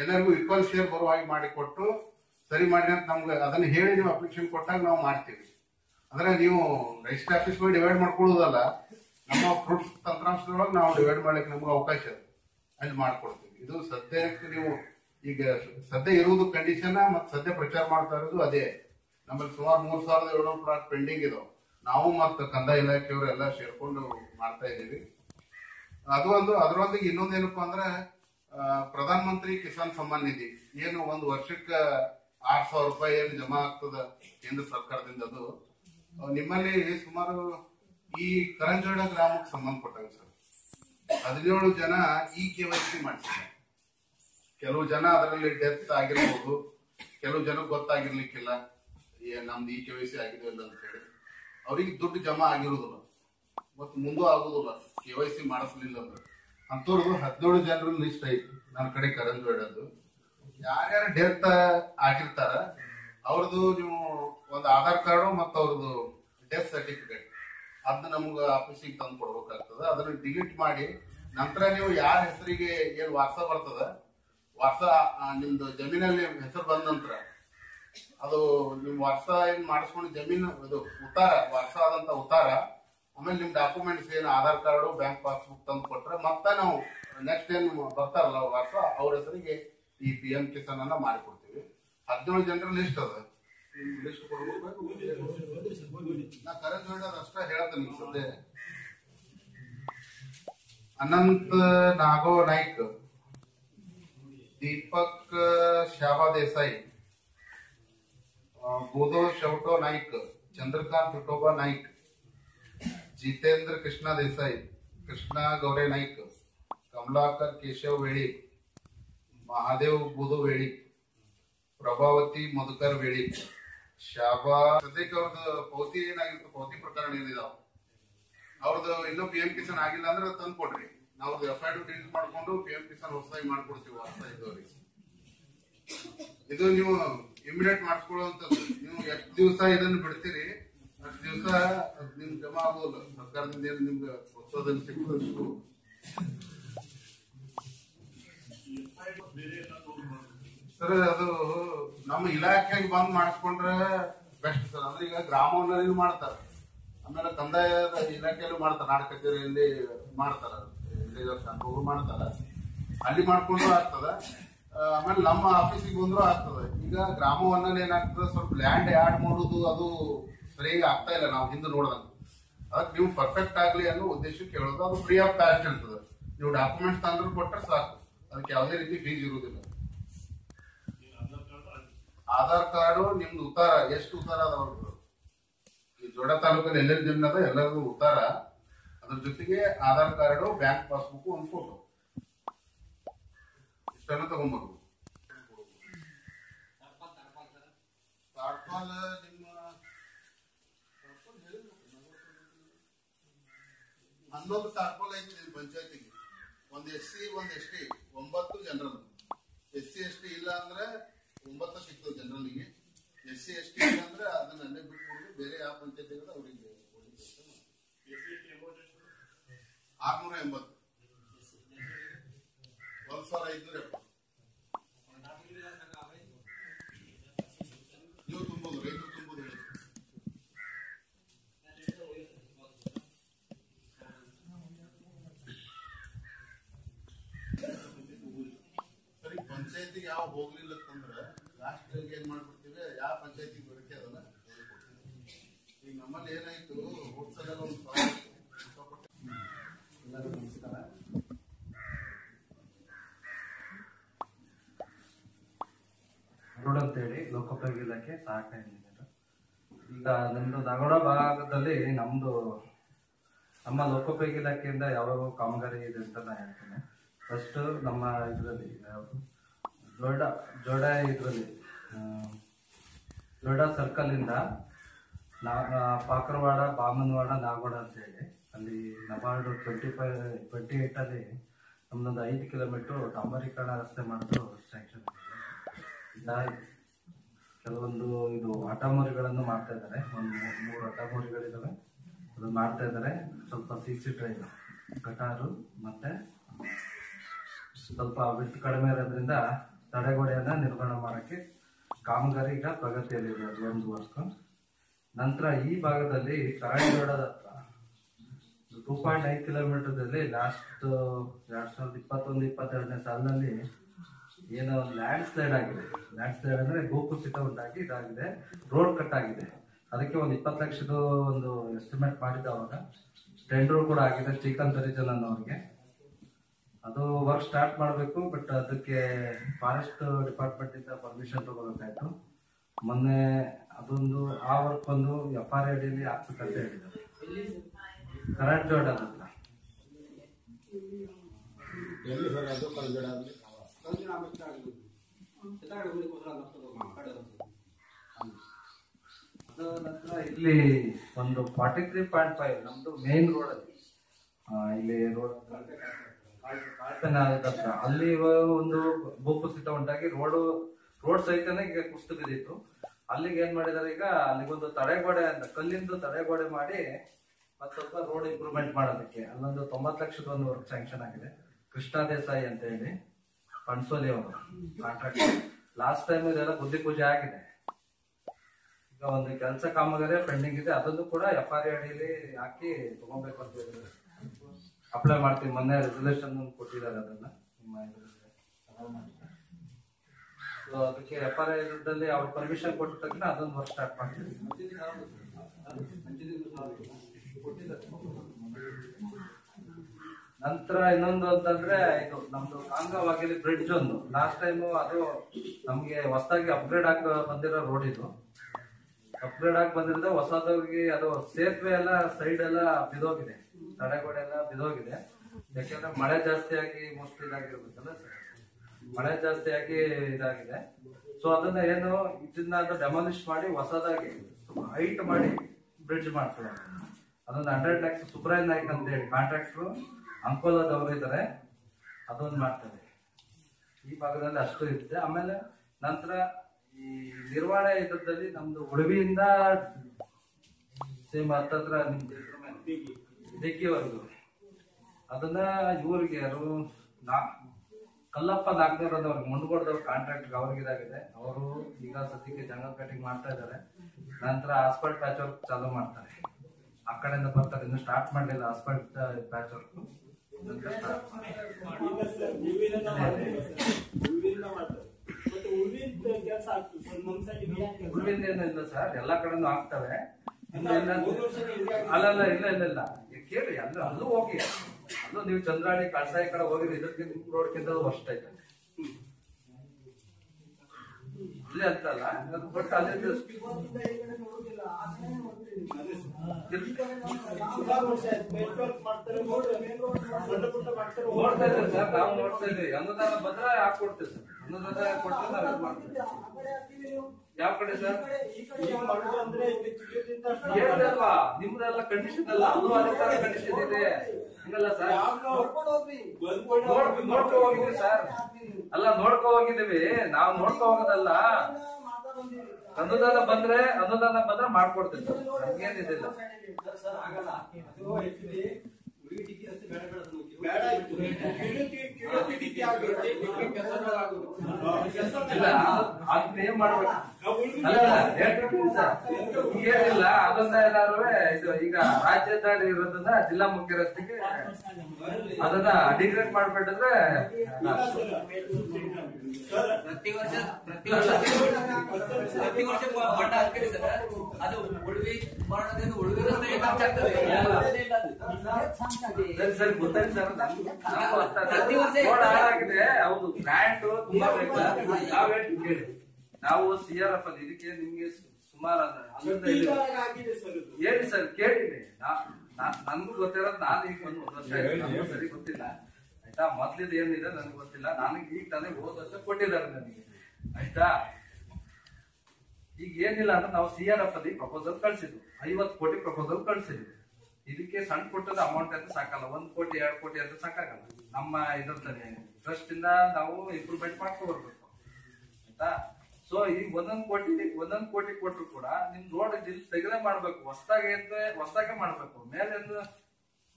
[SPEAKER 8] ಎಲ್ಲರಿಗೂ ಈಕ್ವಲ್ ಶೇರ್ ಬರುವ ಹಾಗೆ ಮಾಡಿಕೊಟ್ಟು ಸರಿ ಮಾಡಿ ಅಂತ ನಮ್ಗೆ ಅದನ್ನ ಹೇಳಿ ನೀವು ಅಪ್ಲಿಕೇಶನ್ ಕೊಟ್ಟಾಗ ನಾವು ಮಾಡ್ತೀವಿ. ಅಂದ್ರೆ ನೀವು ರಿಜಿಸ್ಟರ್ ಆಫೀಸ್ ಮೇಲೆ ಡಿವೈಡ್ ಮಾಡ್ಕೊಳ್ಳೋದಲ್ಲ, ನಮ್ಮ ಫ್ರೂಟ್ಸ್ ತಂತ್ರಾಂಶದೊಳಗೆ ನಾವು ಡಿವೈಡ್ ಮಾಡ್ಲಿಕ್ಕೆ ನಮ್ಗೆ ಅವಕಾಶ ಅಲ್ಲಿ ಮಾಡ್ಕೊಡ್ತೀವಿ. ಇದು ಸದ್ಯಕ್ಕೆ ನೀವು ಈಗ ಸದ್ಯ ಇರುವುದು ಕಂಡೀಷನ್ ಮತ್ತೆ ಸದ್ಯ ಪ್ರಚಾರ ಮಾಡ್ತಾ ಇರೋದು ಅದೇ. ನಮ್ಮಲ್ಲಿ ಸುಮಾರು ಮೂರ್ ಸಾವಿರದ ಏಳ್ನೂರು ಪ್ರಾಡಕ್ಟ್ ಪೆಂಡಿಂಗ್ ಇದಾವೆ. ನಾವು ಮತ್ತು ಕಂದಾಯ ಇಲಾಖೆಯವರೆಲ್ಲ ಸೇರ್ಕೊಂಡು ಮಾಡ್ತಾ ಇದ್ದೀವಿ. ಅದು ಒಂದು ಅದರೊಂದಿಗೆ ಇನ್ನೊಂದೇನಪ್ಪ ಅಂದ್ರೆ ಪ್ರಧಾನ ಮಂತ್ರಿ ಕಿಸಾನ್ ಸಮ್ಮಾನ್ ನಿಧಿ. ಏನು ಒಂದು ವರ್ಷಕ್ಕೆ ಆರ್ ಸಾವಿರ ರೂಪಾಯಿ ಏನು ಜಮಾ ಆಗ್ತದ ಕೇಂದ್ರ ಸರ್ಕಾರದಿಂದ ಅದು? ನಿಮ್ಮಲ್ಲಿ ಸುಮಾರು ಈ ಕರಂಜೋಡ ಗ್ರಾಮಕ್ಕೆ ಸಂಬಂಧಪಟ್ಟಂಗೆ ಸರ್. ಹದಿನೇಳು ಜನ ಈ ಕೆ ವೈ ಸಿ ಮಾಡಿಸಿದ್ದಾರೆ. ಕೆಲವು ಜನ ಅದರಲ್ಲಿ ಡೆತ್ ಆಗಿರ್ಬೋದು. ಕೆಲವು ಜನಕ್ಕೆ ಗೊತ್ತಾಗಿರ್ಲಿಕ್ಕಿಲ್ಲ. ನಮ್ದು ಈ ಕೆ ವೈ ಸಿ ಆಗಿದೆ ಅಂತ ಹೇಳಿ. ಅವ್ರಿಗೆ ದುಡ್ಡು ಜಮಾ ಆಗಿರುದಿಲ್ಲ ಮತ್ತು ಮುಂದೂ ಆಗುದಿಲ್ಲ. ಕೆ ವೈ ಸಿ ಮಾಡಿಸ್ಲಿಲ್ಲ ಅಂದ್ರೆ. ಅಂತವ್ರದ್ದು ಹದಿನೇಳು ಜನರ ಲಿಸ್ಟ್ ಐತಿ. ನನ್ನ ಕಡೆ ಕರೆಂದು ಬೇಡದ್ದು ಯಾರ್ಯಾರು ಡೆತ್ ಆಗಿರ್ತಾರ ಅವ್ರದ್ದು ನೀವು ಒಂದು ಆಧಾರ್ ಕಾರ್ಡು ಮತ್ತು ಅವ್ರದ್ದು ಡೆತ್ ಸರ್ಟಿಫಿಕೇಟ್. ಅದನ್ನ ನಮ್ಗೆ ಆಫೀಸಿಗೆ ತಂದು ಕೊಡ್ಬೇಕಾಗ್ತದ. ಅದನ್ನ ಡಿಲೀಟ್ ಮಾಡಿ ನಂತರ ನೀವು ಯಾರ ಹೆಸರಿಗೆ ಏನು ವಾಟ್ಸಪ್ ಬರ್ತದ ವಾಟ್ಸಾ ನಿಮ್ದು ಜಮೀನಲ್ಲಿ ಹೆಸರು ಬಂದ ನಂತರ ಅದು ನಿಮ್ ವರ್ಷ ಏನ್ ಮಾಡಿಸ್ಕೊಂಡು ಜಮೀನು, ಇದು ಉತ್ತಾರ ವರ್ಷ ಆದಂತ ಉತ್ತಾರ, ಆಮೇಲೆ ನಿಮ್ ಡಾಕ್ಯುಮೆಂಟ್ಸ್ ಏನು ಆಧಾರ್ ಕಾರ್ಡ್, ಬ್ಯಾಂಕ್ ಪಾಸ್ಬುಕ್ ತಂದು ಕೊಟ್ರೆ ಮತ್ತೆ ನಾವು ನೆಕ್ಸ್ಟ್ ಏನ್ ಬರ್ತಾರಲ್ಲ ವರ್ಷ ಅವ್ರ ಹೆಸರಿಗೆ ಈ ಪಿ ಎಂ ಕಿಸಾನ್ ಅನ್ನ ಮಾಡಿಕೊಡ್ತೀವಿ ಹದಿನೇಳು ಜನರ ಲಿಸ್ಟ್ ಅದ. ಲಿಸ್ಟ್ ಕೊಡ್ಬೇಕು ನಾ ಕರೆ ಅಷ್ಟೇ ಹೇಳ್ತೇನೆ ಸದ್ಯ. ಅನಂತ್ ನಾಗೋ ನಾಯ್ಕ್, ದೀಪಕ್, ಶಾಬಾ ದೇಸಾಯಿ. अं, बोधो शेवटो नाईक चंद्रकांत विठोबा नाईक जितेंद्र कृष्णा देसाई कृष्णा गौरे नाईक कमलाकर केशव वेळी महादेव बुधो वेळी ಪ್ರಭಾವತಿ ಮಧುಕರ್ ವೇಳಿ ಶಾಬಾ ಸದ್ಯಕ್ಕೆ ಅವ್ರದ್ದು ಪೌತಿ ಏನಾಗಿತ್ತು ಪೌತಿ ಪ್ರಕರಣ ಏನಿದಾವ ಅವ್ರದ್ದು ಇನ್ನೂ ಪಿ ಎಂ ಕಿಸಾನ್ ಆಗಿಲ್ಲ ಅಂದ್ರೆ ಅದ್ ತಂದು ಕೊಡ್ರಿ ನಾವು ಎಫ್ ಐ ಡಿಲೀಟ್ ಮಾಡ್ಕೊಂಡು ಪಿ ಎಂ ಕಿಸಾನ್ ಹೊಸದಾಗಿ ಮಾಡ್ಕೊಡ್ತೀವಿ ಹೊಸ ಇದ್ದವ್ರಿಗೆ ಇದು ನೀವು ಇಮಿಡಿಯೇಟ್ ಮಾಡಿಸ್ಕೊಳ್ಳುವಂಥದ್ದು ನೀವು ಎಷ್ಟು ದಿವಸ ಇದನ್ನು ಬಿಡ್ತೀರಿ, ಅಷ್ಟು ದಿವಸ ನಿಮ್ ಜಮಾ ಆಗೋಲ್ಲ. ಸರ್ಕಾರದಿಂದ ಏನು ನಿಮ್ಗೆ ಹೊಸದನ್ನು ಸಿಕ್ಕೋದಷ್ಟು ಸರ್, ಅದು ನಮ್ಮ ಇಲಾಖೆಗೆ ಬಂದ್ ಮಾಡಿಸ್ಕೊಂಡ್ರೆ ಬೆಸ್ಟ್ ಸರ್. ಅಂದ್ರೆ ಈಗ ಗ್ರಾಮವನ್ನ ಮಾಡ್ತಾರೆ. ಆಮೇಲೆ ಕಂದಾಯದ ಇಲಾಖೆಯಲ್ಲೂ ಮಾಡ್ತಾರೆ. ನಾಡ ಕಚೇರಿಯಲ್ಲಿ ಮಾಡ್ತಾರ ಮಾಡ್ತಾರ. ಅಲ್ಲಿ ಮಾಡ್ಕೊಂಡ್ರು ಆಗ್ತದ. ಆಮೇಲೆ ನಮ್ಮ ಆಫೀಸಿಗೆ ಬಂದ್ರು ಆಗ್ತದೆ. ಈಗ ಗ್ರಾಮವನ್ನಲ್ಲಿ ಏನಾಗ್ತದೆ, ಸ್ವಲ್ಪ ಲ್ಯಾಂಡ್ ಆ್ಯಡ್ ಮಾಡೋದು ಅದು ಸರಿಯಾಗಿ ಆಗ್ತಾ ಇಲ್ಲ ನಾವು ಹಿಂದೆ ನೋಡ್ದಂಗ. ಅದಕ್ಕೆ ನೀವು ಪರ್ಫೆಕ್ಟ್ ಆಗಲಿ ಅನ್ನೋ ಉದ್ದೇಶಕ್ಕೆ ಹೇಳೋದು ಅದು ಫ್ರೀ ಆಫ್ ಕಾಸ್ಟ್ ಇರ್ತದೆ. ನೀವು ಡಾಕ್ಯುಮೆಂಟ್ಸ್ ತಂದ್ರೆ ಕೊಟ್ಟರೆ ಸಾಕು. ಅದಕ್ಕೆ ಯಾವುದೇ ರೀತಿ ಫೀಸ್ ಇರುವುದಿಲ್ಲ. ಆಧಾರ್ ಕಾರ್ಡು ನಿಮ್ದು ಉತ್ತಾರ. ಎಷ್ಟು ಉತ್ತಾರ ಅದಾವ್ರದ್ದು ಈ ಜೋಡ ತಾಲೂಕಲ್ಲಿ ಎಲ್ಲೆಲ್ಲಿ ಜನ ಅದ ಎಲ್ಲರಿಗೂ ಉತ್ತಾರ. ಅದ್ರ ಜೊತೆಗೆ ಆಧಾರ್ ಕಾರ್ಡು, ಬ್ಯಾಂಕ್ ಪಾಸ್ಬುಕ್ ಒಂದು ಫೋಟೋ ಇಷ್ಟನ್ನು ಹೇಳಿದ್ರು. ಹನ್ನೊಂದು ತಾಡ್ಪಾಲ್ ಐತಿ ನಿಮ್ಮ ಪಂಚಾಯತಿಗೆ. ಒಂದ್ ಎಸ್ ಸಿ, ಒಂದ್ ಎಸ್ ಟಿ, ಒಂಬತ್ತು general. S C, S T ಇಲ್ಲ ಅಂದ್ರೆ ಒಂಬತ್ತು ಸಿಗ್ತದೆ ಜನರಲ್ಗೆ. ಎಸ್ ಸಿ, ಎಸ್ ಟಿ ಇಲ್ಲ ಅಂದ್ರೆ ಅದನ್ನ ಅಲ್ಲೇ ಬಿಟ್ಕೊಂಡು ಬೇರೆ ಯಾವ ಪಂಚಾಯತಿಗಳು ಅವರಿಗೆ ಆರ್ನೂರ ಎಂಬತ್ತು. ಒಂದು ಸಾವಿರ ಐದ್ನೂರ ಎಪ್ಪತ್ತು ನೀವು ತುಂಬೋದು ರೈತರು ತುಂಬೋದು ಹೇಳಿ ಸರಿ ಪಂಚಾಯತಿಗೆ ಯಾವ ಹೋಗ್ಲಿಲ್ಲ ಅಂತಂದ್ರೆ ಲಾಸ್ಟ್ ಏನ್ ಮಾಡ್ಬಿಡ್ತೀವಿ? ಯಾವ ಪಂಚಾಯತಿ ಬರುತ್ತೆ ಅದನ್ನ? ಈಗ ನಮ್ಮಲ್ಲಿ ಏನಾಯ್ತು? ಹೋದ್ಸಲ ಒಂದು
[SPEAKER 3] ನಮಸ್ಕಾರ ಅರುಣ್ ಅಂತೇಳಿ ಲೋಕೋಪಯೋಗಿ ಇಲಾಖೆ ಸಹಾಯಕ ಇಂಜಿನಿಯರ್. ಈಗ ನಮ್ದು ನಗರ ಭಾಗದಲ್ಲಿ ನಮ್ದು, ನಮ್ಮ ಲೋಕೋಪಯೋಗಿ ಇಲಾಖೆಯಿಂದ ಯಾವ್ಯಾವ ಕಾಮಗಾರಿ ಇದೆ ಅಂತ ನಾ ಹೇಳ್ತೇನೆ. ಫಸ್ಟ್ ನಮ್ಮ ಇದರಲ್ಲಿ, ಯಾವುದು? ಜೋಡ ಜೋಡ ಇದರಲ್ಲಿ ಜೋಡ ಸರ್ಕಲಿಂದ ಆ, ಪಾಕರವಾಡ ಬಾಮನವಾಡ ಅಂತ ಹೇಳಿ ಅಲ್ಲಿ ನಬಾರ್ಡು ಟ್ವೆಂಟಿ ಫೈವ್ ಟ್ವೆಂಟಿ ಏಯ್ಟಲ್ಲಿ ನಮ್ದೊಂದು ಐದು ಕಿಲೋಮೀಟ್ರ್ ಡಾಂಬರೀಕರಣ ರಸ್ತೆ ಮಾಡಿದ್ರು ಸ್ಯಾಂಕ್ಷನ್ ಕೆಲವೊಂದು ಇದು ಆಟೋಮರಿಗಳನ್ನು ಮಾಡ್ತಾ ಇದ್ದಾರೆ. ಒಂದು ಮೂರು ಆಟೋಮರಿಗಳಿದ್ದಾವೆ ಅದನ್ನು ಮಾಡ್ತಾ ಇದ್ದಾರೆ. ಸ್ವಲ್ಪ ಸಿ ಸಿ ಟ್ರೈನ್ ಕಟಾರು ಮತ್ತು
[SPEAKER 9] ಸ್ವಲ್ಪ ಬಿಟ್ಟು ಕಡಿಮೆ ಇರೋದ್ರಿಂದ ತಡೆಗೋಡೆಯನ್ನ ನಿರ್ಮಾಣ ಮಾಡೋಕ್ಕೆ ಕಾಮಗಾರಿ ಈಗ ಪ್ರಗತಿಯಲ್ಲಿದೆ ಅದು ಒಂದು ವರ್ಷ ನಂತರ ಈ ಭಾಗದಲ್ಲಿ ಕರಾಯಿಗೌಡದ ಹತ್ರ ಟೂ ಪಾಯಿಂಟ್ ಐದು ಕಿಲೋಮೀಟರ್ದಲ್ಲಿ ಲಾಸ್ಟ್ ಎರಡು ಸಾವಿರದ ಇಪ್ಪತ್ತೊಂದು, ಇಪ್ಪತ್ತೆರಡನೇ ಸಾಲಿನಲ್ಲಿ ಏನೋ ಲ್ಯಾಂಡ್ ಸ್ಲೈಡ್ ಆಗಿದೆ. ಲ್ಯಾಂಡ್ ಸ್ಲೈಡ್ ಅಂದ್ರೆ ಭೂಕುಸಿತ ಉಂಟಾಗಿ ಇದಾಗಿದೆ. ರೋಡ್ ಕಟ್ ಆಗಿದೆ. ಅದಕ್ಕೆ ಒಂದು ಇಪ್ಪತ್ತು ಲಕ್ಷದ ಒಂದು ಎಸ್ಟಿಮೇಟ್ ಮಾಡಿದ್ದ ಅವಾಗ. ಟೆಂಡರ್ ಕೂಡ ಆಗಿದೆ ಚಿಕನ್ ಹರಿಜನ್ ಅನ್ನೋರಿಗೆ ಅದು ವರ್ಕ್ ಸ್ಟಾರ್ಟ್ ಮಾಡಬೇಕು ಬಟ್ ಅದಕ್ಕೆ ಫಾರೆಸ್ಟ್ ಡಿಪಾರ್ಟ್ಮೆಂಟ್ ಇಂದ ಪರ್ಮಿಷನ್ ತಗೋಬೇಕಾಯ್ತು ಮೊನ್ನೆ ಅದೊಂದು ಆ ವರ್ಕ್ ಒಂದು ಎಫ್ ಆರ್ ಐಡಿಯಲ್ಲಿ ಆಗ್ಬೇಕಂತ ಹೇಳಿದ್ದಾರೆ ಕರೆಂಟ್ ಜೋಡ್ ಹತ್ರ.
[SPEAKER 4] ಅದ
[SPEAKER 9] ನಂತರ ಇಲ್ಲಿ ಒಂದು ಫಾರ್ಟಿ ತ್ರೀ ಪಾಯಿಂಟ್ ಫೈವ್ ನಮ್ದು ಮೇನ್ ರೋಡ್ ಅಲ್ಲಿ. ಇಲ್ಲಿ ರೋಡ್ ಅಲ್ಲಿ ಒಂದು ಭೂಕುಸಿತ ಉಂಟಾಗಿ ರೋಡ್ ರೋಡ್ ಸಹಿತನೇ ಈಗ ಕುಸಿತ ಬಿದ್ದಿತ್ತು. ಅಲ್ಲಿಗೆ ಏನ್ ಮಾಡಿದಾರೆ ಈಗ ಅಲ್ಲಿಗೊಂದು ತಡೆಗೋಡೆ ಅಂತ, ಕಲ್ಲಿಂದು ತಡೆಗೋಡೆ ಮಾಡಿ ಮತ್ತೊಬ್ಬ ರೋಡ್ ಇಂಪ್ರೂವ್ಮೆಂಟ್ ಮಾಡೋದಕ್ಕೆ. ಅಲ್ಲೊಂದು ತೊಂಬತ್ತು ಲಕ್ಷದ ಒಂದು ವರ್ಕ್ ಸ್ಯಾಂಕ್ಷನ್ ಆಗಿದೆ. ಕೃಷ್ಣ ದೇಸಾಯಿ ಅಂತ ಹೇಳಿ ಪಣಸೋಲಿ ಅವರು ಕಾಂಟ್ರಾಕ್ಟ್ ಲಾಸ್ಟ್ ಟೈಮ್ ಇದೆಲ್ಲ ಬುದ್ಧಿ ಪೂಜೆ ಆಗಿದೆ. ಈಗ ಒಂದು ಕೆಲಸ ಕಾಮಗಾರಿ ಪೆಂಡಿಂಗ್ ಇದೆ. ಅದನ್ನು ಕೂಡ ಎಫ್ ಆರ್ ಹಾಕಿ ತಗೊಬೇಕು ಅಂತ ಹೇಳಿದ್ರು. ಅಪ್ಲೈ ಮಾಡ್ತೀವಿ ಮೊನ್ನೆ ರೆಸಲ್ಯೂಷನ್ ಕೊಟ್ಟಿದ್ದಾರೆ ಅದನ್ನ. ನಿಮ್ಮ ಸೊ ಅದಕ್ಕೆ ಎಫ್ ಆರ್ ಐ ಅವ್ರು ಪರ್ಮಿಷನ್ ಕೊಟ್ಟ ತಕ್ಷಣ ಅದೊಂದು ವರ್ಕ್ ಸ್ಟಾರ್ಟ್ ಮಾಡ್ತೀವಿ. ನಂತರ ಇನ್ನೊಂದು ಅಂತಂದ್ರೆ, ಇದು ನಮ್ದು ಕಾಂಗವಾಗಲಿ ಬ್ರಿಡ್ಜ್ ಒಂದು. ಲಾಸ್ಟ್ ಟೈಮು ಅದು ನಮಗೆ ಹೊಸದಾಗಿ ಅಪ್ಗ್ರೇಡ್ ಆಗಿ ಬಂದಿರೋ ರೋಡ್ ಇದು. ಅಪ್ಗ್ರೇಡ್ ಆಗಿ ಬಂದಿರೋದು ಹೊಸದಾಗಿ ಅದು ಸೇತುವೆ ಎಲ್ಲ ಸೈಡ್ ಎಲ್ಲ ಬಿದೋಗಿದೆ. ತಡೆಗೋಡೆ ಎಲ್ಲ ಬಿದೋಗಿದೆ ಯಾಕೆಂದ್ರೆ ಮಳೆ ಜಾಸ್ತಿ ಆಗಿ ಮೋಸ್ಟ್ ಇದಾಗಿರ್ಬೇಕಲ್ಲ ಮಳೆ ಜಾಸ್ತಿ ಆಗಿ ಇದಾಗಿದೆ. ಸೊ ಅದನ್ನ ಏನು ಇದನ್ನ ಅದು ಡೆಮಾಲಿಷ್ ಮಾಡಿ ಹೊಸದಾಗಿ ಹೈಟ್ ಮಾಡಿ ಬ್ರಿಡ್ಜ್ ಮಾಡ್ತಾರೆ ಅದೊಂದು ಹಂಡ್ರೆಡ್ ಲ್ಯಾಕ್ಸ್ ಸುಬ್ರಾಯ್ ನಾಯ್ಕ್ ಅಂತ ಹೇಳಿ ಕಾಂಟ್ರಾಕ್ಟ್ರು ಅಂಕೋಲಾದವರು ಇದ್ದಾರೆ ಅದೊಂದು ಮಾಡ್ತಾರೆ. ಈ ಭಾಗದಲ್ಲಿ ಅಷ್ಟು ಇರುತ್ತೆ. ಆಮೇಲೆ ನಂತರ ಈ ನಿರ್ವಹಣೆ ಇದ್ರಲ್ಲಿ ನಮ್ದು ಉಡುವಿಯಿಂದ ಸೇಮ್ ಹತ್ತತ್ರ ನಿಮ್ದು ಮೇಲೆ ಅದನ್ನ ಇವ್ರಿಗೆ ಯಾರು ನಾ ಕಲ್ಲಪ್ಪ ನಾಗ್ನೂರ್ ಅವ್ರಿಗೆ ಮುಂಡ್ಕೊಡ್ದವ್ರು ಕಾಂಟ್ರಾಕ್ಟ್ ಅವ್ರಿಗೆ ಇದಾಗಿದೆ. ಅವರು ಈಗ ಸದ್ಯಕ್ಕೆ ಜಂಗಲ್ ಕಟಿಂಗ್ ಮಾಡ್ತಾ ಇದ್ದಾರೆ ನಂತರ ಆಸ್ಪಲ್ ಪ್ಯಾಚ್ ವರ್ಕ್ ಚಾಲೂ ಮಾಡ್ತಾರೆ. ಆ ಕಡೆಯಿಂದ ಬರ್ತಾರೆ. ಇನ್ನು ಸ್ಟಾರ್ಟ್ ಮಾಡಲಿಲ್ಲ ಆಸ್ಫಾಲ್ಟ್ ಪ್ಯಾಚ್ ವರ್ಕ್ ಉಳ್ಳಿಂದ ಏನಿಲ್ಲ ಸರ್. ಎಲ್ಲಾ ಕಡೆನೂ ಆಗ್ತವೆ. ಇಲ್ಲ- ಅಲ್ಲಲ್ಲ ಇಲ್ಲ ಇಲ್ಲ ಇಲ್ಲ. ಕೇಳಿ ಅಲ್ಲ ಅಲ್ಲೂ ಹೋಗಿ. ಅಲ್ಲೂ ನೀವು ಚಂದ್ರಾಣಿ ಕಳಸಾಯ ಕಡೆ ಹೋಗಿರಿ ಇದಕ್ಕೆ ರೋಡ್ಕಿಂತ ಅಷ್ಟ ಇಲ್ಲಿ ಅಂತಲ್ಲ ಬಟ್ ಅದೇ ನೋಡ್ತಾ ಇದ್ದೀವಿ ಸರ್ ನಾವು ನೋಡ್ತಾ ಇದ್ದೀವಿ. ಅನುದಾನ ಬಂದ್ರೆ ಹಾಕೊಡ್ತೀವಿ ಸರ್. ಯಾವ ಕಡೆ ಸರ್? ಹೇಳ್ದಲ್ವಾ? ನಿಮ್ದೆಲ್ಲ ಕಂಡೀಷನ್ ಅಲ್ಲ. ಅದು ಅದೇ ತರ ಕಂಡೀಷನ್ ಇದೆ. ಹಂಗಲ್ಲ ಸರ್? ನೋಡ್ ನೋಡ್ಕೊ ಹೋಗಿದ್ವಿ ಸರ್. ಅಲ್ಲ, ನೋಡ್ಕೊ ಹೋಗಿದ್ದೀವಿ. ನಾವು ನೋಡ್ಕೊ ಹೋಗೋದಲ್ಲ. ಅನುದಾನ ಬಂದ್ರೆ ಅನುದಾನ ಬಂದ್ರೆ ಮಾಡ್ಕೊಡ್ತೀವಿ ಸರ್. ನಮ್ಗೇನಿದಿಲ್ಲ ಏನಿಲ್ಲ ಅದನ್ನ ಇದು ಈಗ ರಾಜ್ಯದಲ್ಲಿ ಇರೋದನ್ನ ಜಿಲ್ಲಾ ಮುಖ್ಯ ರಸ್ತೆಗೆ ಅದನ್ನ ಡಿಗ್ರೇಡ್ ಮಾಡ್ಬಿಟ್ಟಿದ್ರೆ
[SPEAKER 7] ಪ್ರತಿ ವರ್ಷ ಪ್ರತಿ ವರ್ಷ ಪ್ರತಿ ವರ್ಷ ಬಟ್ಟ ಹಾಕ್ತೀರಿ ಸರ್ ಅದು ಉಳ್ವಿ ಮಾಡೋದ್ರಿಂದ ಉಳ್ವಿ ರಸ್ತೆಗೆ ಖರ್ಚಾಗ್ತದೆ
[SPEAKER 9] ಸರಿ ಗೊತ್ತಾಯ್ತು ರೋಡ್ ಹಾಳಾಗಿದೆ ಹೌದು? ಗ್ರ್ಯಾಂಟ್ ತುಂಬಾ ಬೇಕು. ನಾವ್ ಹೇಳ್ತೀವಿ ಕೇಳಿ. ನಾವು ಸಿ ಆರ್ ಎಫ್ ಅಲ್ಲಿ ಇದಕ್ಕೆ ನಿಮ್ಗೆ ಸುಮಾರು ಹೇಳಿ. ಸರ್ ಕೇಳಿ ನಾ- ನಾ- ನನ್ಗೂ ಗೊತ್ತಿರೋದು ನಾನು ಈಗ ಒಂದು ಒಂದು ವರ್ಷ ಆಯ್ತು. ಸರಿ ಗೊತ್ತಿಲ್ಲ. ಆಯ್ತಾ? ಮೊದ್ಲಿದ್ ಏನಿದೆ ನನ್ಗೆ ಗೊತ್ತಿಲ್ಲ. ನನಗೆ ಈಗ ತಾನೇ ಹೋದ ವರ್ಷ ಕೊಟ್ಟಿದ್ದಾರೆ ನನಗೆ. ಆಯ್ತಾ? ಈಗ ಏನಿಲ್ಲ ಅಂದ್ರೆ ನಾವು ಸಿ ಆರ್ ಎಫ್ ಅಲ್ಲಿ ಪ್ರಪೋಸಲ್ ಕಳ್ಸಿದ್ವಿ. ಐವತ್ತು ಕೋಟಿ ಪ್ರಪೋಸಲ್ ಕಳ್ಸಿದ್ವಿ. ಇದಕ್ಕೆ ಸಣ್ಣ ಪುಟ್ಟದ ಅಮೌಂಟ್ ಅಂತ ಸಾಕಲ್ಲ, ಒಂದ್ ಕೋಟಿ, ಎರಡು ಕೋಟಿ ಅಂತ ಸಾಕಾಗಲ್ಲ. ನಮ್ಮ ಇದ್ರಲ್ಲಿ ಟ್ರಸ್ಟ್ ಇಂದ ನಾವು ಇಂಪ್ರೂವ್ಮೆಂಟ್ ಮಾಡ್ಕೋಬರ್ಬೇಕು ಆಯ್ತಾ? ಸೊ ಈ ಒಂದೊಂದ್ ಕೋಟಿ ಒಂದೊಂದ್ ಕೋಟಿ ಕೊಟ್ರು ಕೂಡ ನಿಮ್ ರೋಡ್ ಇಲ್ಲಿ ತೆಗೆದೇ ಮಾಡ್ಬೇಕು. ಹೊಸದಾಗಿ ಹೊಸದಾಗೆ ಮಾಡ್ಬೇಕು. ಮೇಲೆ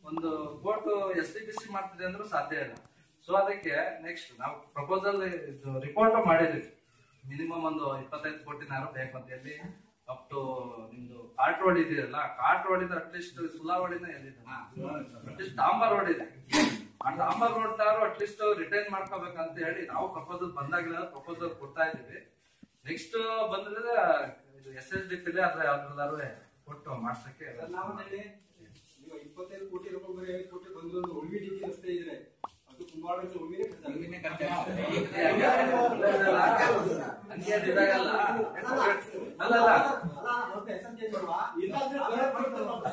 [SPEAKER 9] ಒಂದು court S T B C ಮಾಡ್ತಿದೆ ಅಂದ್ರೂ ಸಾಧ್ಯ ಇಲ್ಲ. ಸೊ ಅದಕ್ಕೆ ನೆಕ್ಸ್ಟ್ ನಾವು ಪ್ರಪೋಸಲ್ ರಿಪೋರ್ಟ್ ಮಾಡಿದ್ವಿ ಮಿನಿಮಮ್ ಒಂದು ಇಪ್ಪತ್ತೈದು ಕೋಟಿನಾರು ಬೇಕು ಅಂತ ಹೇಳಿ ಅಪ್ ಟು ಕಾರ್ಟ್ ರೋಡ್ ಇದೆಯಲ್ಲ ಕಾರ್ಟ್ ರೋಡ್ ಇದೆ ಅಟ್ಲೀಸ್ಟ್ ಸುಲಾವಳಿನ ಎಲ್ಲಿದೆ? ಅಟ್ಲೀಸ್ಟ್ ಡಾಂಬರ್ ರೋಡ್ ಇದೆ. ಆ ಡಾಂಬರ್ ರೋಡ್ ತಾರು ಅಟ್ಲೀಸ್ಟ್ ರಿಟೈನ್ ಮಾಡ್ಕೋಬೇಕಂತ ಹೇಳಿ ನಾವು ಪ್ರಪೋಸಲ್ ಬಂದಾಗಲಿಲ್ಲ ಪ್ರಪೋಸಲ್ ಕೊಡ್ತಾ ಇದೀವಿ ನೆಕ್ಸ್ಟ್ ಬಂದ್ರೆ ಇದು ಎಸ್ ಎಸ್ ಡಿ ಪಿಲೆ ಅದ್ರ ಯಾವ್ದಾದ್ರು ಕೊಟ್ಟು ಮಾಡ್ಸಕ್ಕೆ
[SPEAKER 7] ನೀವು ಇಪ್ಪತ್ತೈದು ಕೋಟಿ ರೂಪಾಯಿ ಕೋಟಿ ಬಂದು ಒಂದು ಉಳ್ವಿ ರಸ್ತೆ ಇದೆ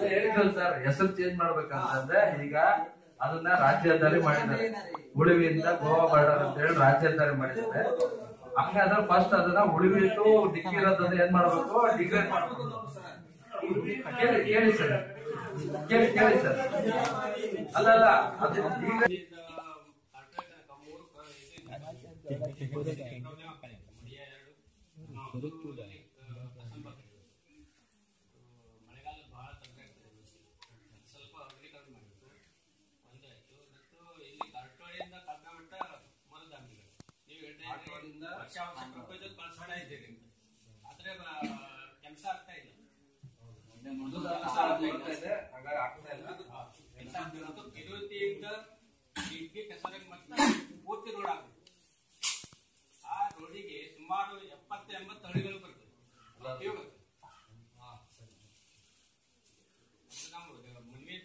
[SPEAKER 9] ಹೇಳಿದ್ರಲ್ಲ ಸರ್ ಹೆಸರು ಚೇಂಜ್ ಮಾಡ್ಬೇಕಂತಂದ್ರೆ ಈಗ ಅದನ್ನ ರಾಜ್ಯ ಹೆದ್ದಾರಿ ಮಾಡಿದ್ದಾರೆ. ಉಳಿವಿಯಿಂದ ಗೋವಾ ಬಾರ್ಡರ್ ಅಂತ ಹೇಳಿ ರಾಜ್ಯ ಹೆದ್ದಾರಿ ಮಾಡಿದ್ದಾರೆ ಹಂಗಾದ್ರೆ ಫಸ್ಟ್ ಅದನ್ನ ಉಳಿವಿ ಟು ಡಿಕ್ಕಿ ಇರೋದನ್ನ ಏನ್ ಮಾಡ್ಬೇಕು? ಡಿಗ್ರೇಡ್ ಮಾಡ್ಬೇಕು. ಕೇಳಿ ಕೇಳಿ ಸರ್. ಕೇಳಿ ಕೇಳಿ ಸರ್. ಅಲ್ಲ ಅಲ್ಲ ಅದು
[SPEAKER 10] ಮಳೆಗಾಲ ಬಹಳ ತೊಂದರೆ ಸ್ವಲ್ಪ ಒಂದಾಯ್ತು ಮತ್ತು ಇಲ್ಲಿ ಕರ್ಟೋಳಿಯಿಂದ ಕಲ್ಕಮಟ್ಟ ಮರದಾಮಿಗಳು ನೀವು ಹೇಳ್ತಾ ವರ್ಷ ವರ್ಷ ಆದ್ರೆ ಕೆಲಸ ಆಗ್ತಾ ಇಲ್ಲ ಕೆಲಸ ಮತ್ತು ಕಿರುತಿಯಿಂದ ಮತ್ತೆ ಪೂರ್ತಿ ರೋಡ್ ಸುಮಾರು ಎಪ್ಪತ್ತು ಎಂಬತ್ತು ಹಳ್ಳಿಗಳು ಬರ್ತದೆ.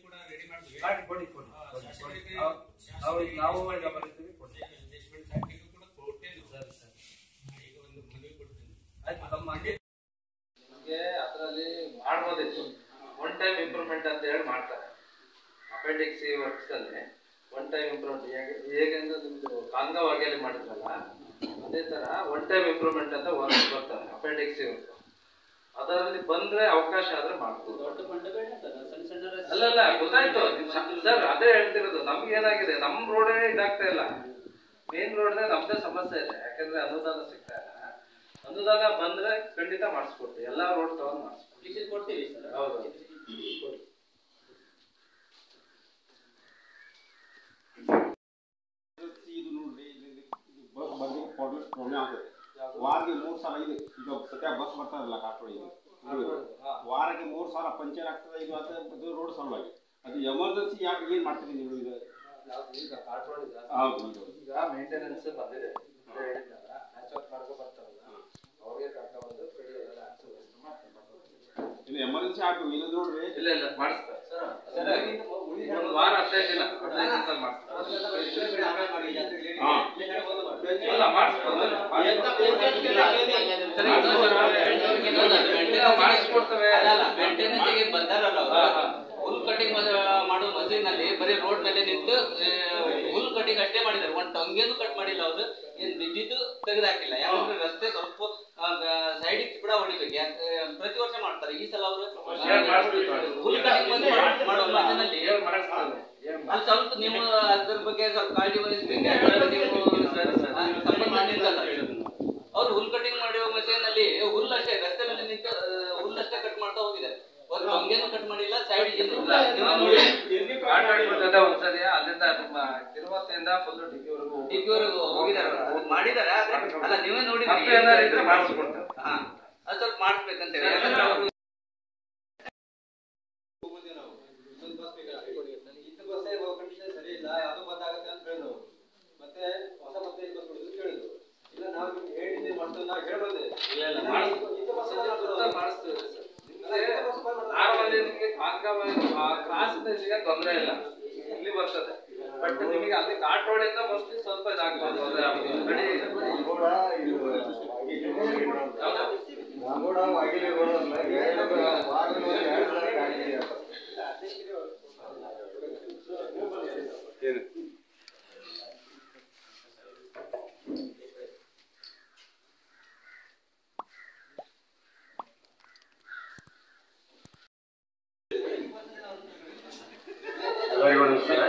[SPEAKER 10] ಕೂಡ ರೆಡಿ ಮಾಡ್ತೀವಿ.
[SPEAKER 9] ನಾವು-
[SPEAKER 10] ಇನ್ವೆಸ್ಟ್ಮೆಂಟ್ ಕೂಡ. ಕೊಟ್ಟೇನು ಸರ್ ಸರ್. ಈಗ ಒಂದು ಮನವಿ ಕೊಡ್ತೀನಿ.
[SPEAKER 9] ಆಯ್ತು ತಮ್ಮ ಹಂಗೆ. ನಮಗೆ ಅದರಲ್ಲಿ ಮಾಡ್ಬೋದಿತ್ತು. ಒನ್ ಟೈಮ್ ಇಂಪ್ರೂವ್ಮೆಂಟ್ ಅಂತ ಹೇಳಿ ಮಾಡ್ತಾರೆ. ಅಪೆಂಡಿಕ್ಸ್ ವರ್ಕ್ಸ್ ಅಲ್ಲಿ ಒನ್ ಟೈಮ್ ಇಂಪ್ರೂವ್ಮೆಂಟ್ ಹೇಗೆ ಹೇಗೆ ಅಂದ್ರೆ ನಿಮ್ದು ಕಾಂಗವಾಗೆಯಲ್ಲಿ ಮಾಡಿದ್ರು. ಟೈಮ್ ಇಂಪ್ರೂವ್ಮೆಂಟ್ ಅಂತ ಒಂದು ಬರ್ತಾರೆ ಅಪೆಂಡಿಕ್ಸ್ ವರ್ಕ್ ಅದರಲ್ಲಿ ಬಂದ್ರೆ ಅವಕಾಶ ಆದ್ರೆ ಮಾಡ್ಬೋದು. ಅಲ್ಲಲ್ಲ ಗೊತ್ತಾಯ್ತು. ಸರ್ ಅದೇ ಹೇಳ್ತಿರೋದು ನಮ್ಗೆ ಏನಾಗಿದೆ ನಮ್ ರೋಡೇ ಇದಾಗ್ತಾ ಇಲ್ಲ. ಮೇನ್ ರೋಡ್ನೇ ನಮ್ದೇ ಸಮಸ್ಯೆ ಇದೆ ಯಾಕಂದ್ರೆ ಅನುದಾನ ಸಿಗ್ತಾ ಇಲ್ಲ. ಅನುದಾನ ಬಂದ್ರೆ ಖಂಡಿತ ಮಾಡಿಸ್ಕೊಡ್ತೀವಿ ಎಲ್ಲಾ ರೋಡ್ ತಗೊಂಡ್ ಮಾಡಿಸ್ಕೊಡ್ತೀವಿ.
[SPEAKER 10] ಅಪ್ಲಿಕೇಶನ್ ಕೊಡ್ತೀವಿ ಸರ್.
[SPEAKER 9] ಹೌದು.
[SPEAKER 7] ಇದು ನೋಡ್ರಿ ಪ್ರಾಬ್ಲಮ್ ಪ್ರಾಬ್ಲಮ್ ಆಗ್ತದೆ ವಾರಕ್ಕೆ ಮೂರ್ ಸಾವಿರ ಇದೆ. ಈಗ ಸದ್ಯ ಬಸ್ ಬರ್ತಾರಲ್ಲ ಕಾಟ್ರೋಳಿ ವಾರಕ್ಕೆ ಮೂರ್ ಸಾವಿರ ಪಂಚರ್ ಆಗ್ತದೆ ಇದು ಅದು ರೋಡ್ ಸಲುವಾಗಿ. ಅದು ಎಮರ್ಜೆನ್ಸಿ ಯಾಕೆ ಏನ್ ಮಾಡ್ತೀರಿ ನೀವು ಇದು ಹೌದು
[SPEAKER 9] ಈಗ ಮೇಂಟೆನೆನ್ಸ್ ಬಂದಿದೆ.
[SPEAKER 7] ಇದು ಎಮರ್ಜೆನ್ಸಿ ಆಗ್ಬೇಕು. ಇಲ್ಲದ ನೋಡ್ರಿ.
[SPEAKER 9] ಇಲ್ಲ ಇಲ್ಲ ಮಾಡಿಸ್ತಾರೆ. ಒಂದು ವಾರ ಹದಿನೈದು ದಿನ ಹದಿನೈದು ದಿನದಲ್ಲಿ ಮಾಡಿಸ್ತಾರೆ.
[SPEAKER 7] ಹಾ.
[SPEAKER 10] ಬಂದಾರಲ್ಲ ಹುಲ್ ಕಟಿಂಗ್ ಮಾಡೋ ಮಸೀನ್ನಲ್ಲಿ ಬರೀ ರೋಡ್ ಮೇಲೆ ನಿಂತು ಹುಲ್ ಕಟಿಂಗ್ ಅಷ್ಟೇ ಮಾಡಿದ್ದಾರೆ. ಒಂದ್ ಟೊಂಗೇನು ಕಟ್ ಮಾಡಿಲ್ಲ ಅವರು. ಏನ್ ಬಿದ್ದಿದ್ದು ತೆಗೆದಾಕಿಲ್ಲ ಯಾಕಂದ್ರೆ ರಸ್ತೆ ಸ್ವಲ್ಪ ಸೈಡ್ ಕೂಡ ಹೊಡಿಬೇಕು ಯಾಕೆ ಪ್ರತಿ ವರ್ಷ ಮಾಡ್ತಾರೆ. ಈ ಸಲ ಅವರು ಹುಲ್ ಕಟಿಂಗ್ ಮಾಡೋ ಮಷೀನ್ ಅಲ್ಲಿ ಅಲ್ಲಿ ಸ್ವಲ್ಪ ನಿಮ್ಮ ಅದ್ರ ಬಗ್ಗೆ ಸ್ವಲ್ಪ ಕಾಳಜಿ ವಹಿಸ್ಬೇಕು ಯಾಕಂದ್ರೆ ನೀವು ಸಂಬಂಧ ಮಾಡಿದ್ದಲ್ಲ ಅವ್ರು ಹುಲ್ ಕಟಿಂಗ್ ಮಾಡುವ ಮಷೀನ್ ಅಲ್ಲಿ ಹುಲ್ ಅಷ್ಟೇ ರಸ್ತೆ ಮೇಲೆ ನಿಂತು ಆ, ಹುಲ್ ಅಷ್ಟೇ ಕಟ್ ಮಾಡ್ತಾ ಹೋಗಿದ್ದಾರೆ ಒಂದು ಹಂಗೇನು ಕಟ್ ಮಾಡಿಲ್ಲ ಸೈಡ್
[SPEAKER 9] ಜೊತೆ ಒಂದ್ಸರಿ ಅಲ್ಲಿಂದ ತಿರುವತ್ತೆಯಿಂದ ಫುಲ್ ಡಿಗ್ಗಿವರೆಗೂ
[SPEAKER 10] ಡಿಗ್ಗಿವರೆಗೂ ಮಾಡಿದ್ದಾರೆ ಆದ್ರೆ ಅಲ್ಲ ನೀವೇ ನೋಡಿ
[SPEAKER 9] ಏನಾದ್ರು ಇದ್ರೆ ಮಾಡಿಸ್ಕೊಡ್ತಾರೆ
[SPEAKER 10] ಹಾ ಅದು ಸ್ವಲ್ಪ ಮಾಡಿಸ್ಬೇಕಂತ ಹೇಳಿ ಯಾಕಂದ್ರೆ ಅವರು
[SPEAKER 9] ಮಾಡಿಸ್ತೀವಿ ನಾರ್ಮಲಿ ನಿಮಗೆ ಕ್ರಾಸ್ ನಿಮಗೆ ತೊಂದರೆ ಇಲ್ಲ. ಇಲ್ಲಿ ಬರ್ತದೆ. ಬಟ್ ನಿಮಗೆ ಅಲ್ಲಿ ಕಾಟ್ ರೋಡಿಂದ ಮೋಸ್ಟ್ಲಿ ಸ್ವಲ್ಪ ಇದಾಗ್ಬೋದು. ತೊಂದ್ರೆ ಆಗ್ಬೋದು. ಗಡಿ ಹೌದಾ?
[SPEAKER 7] ಎಲ್ಲರಿಗೂ ನಮಸ್ಕಾರ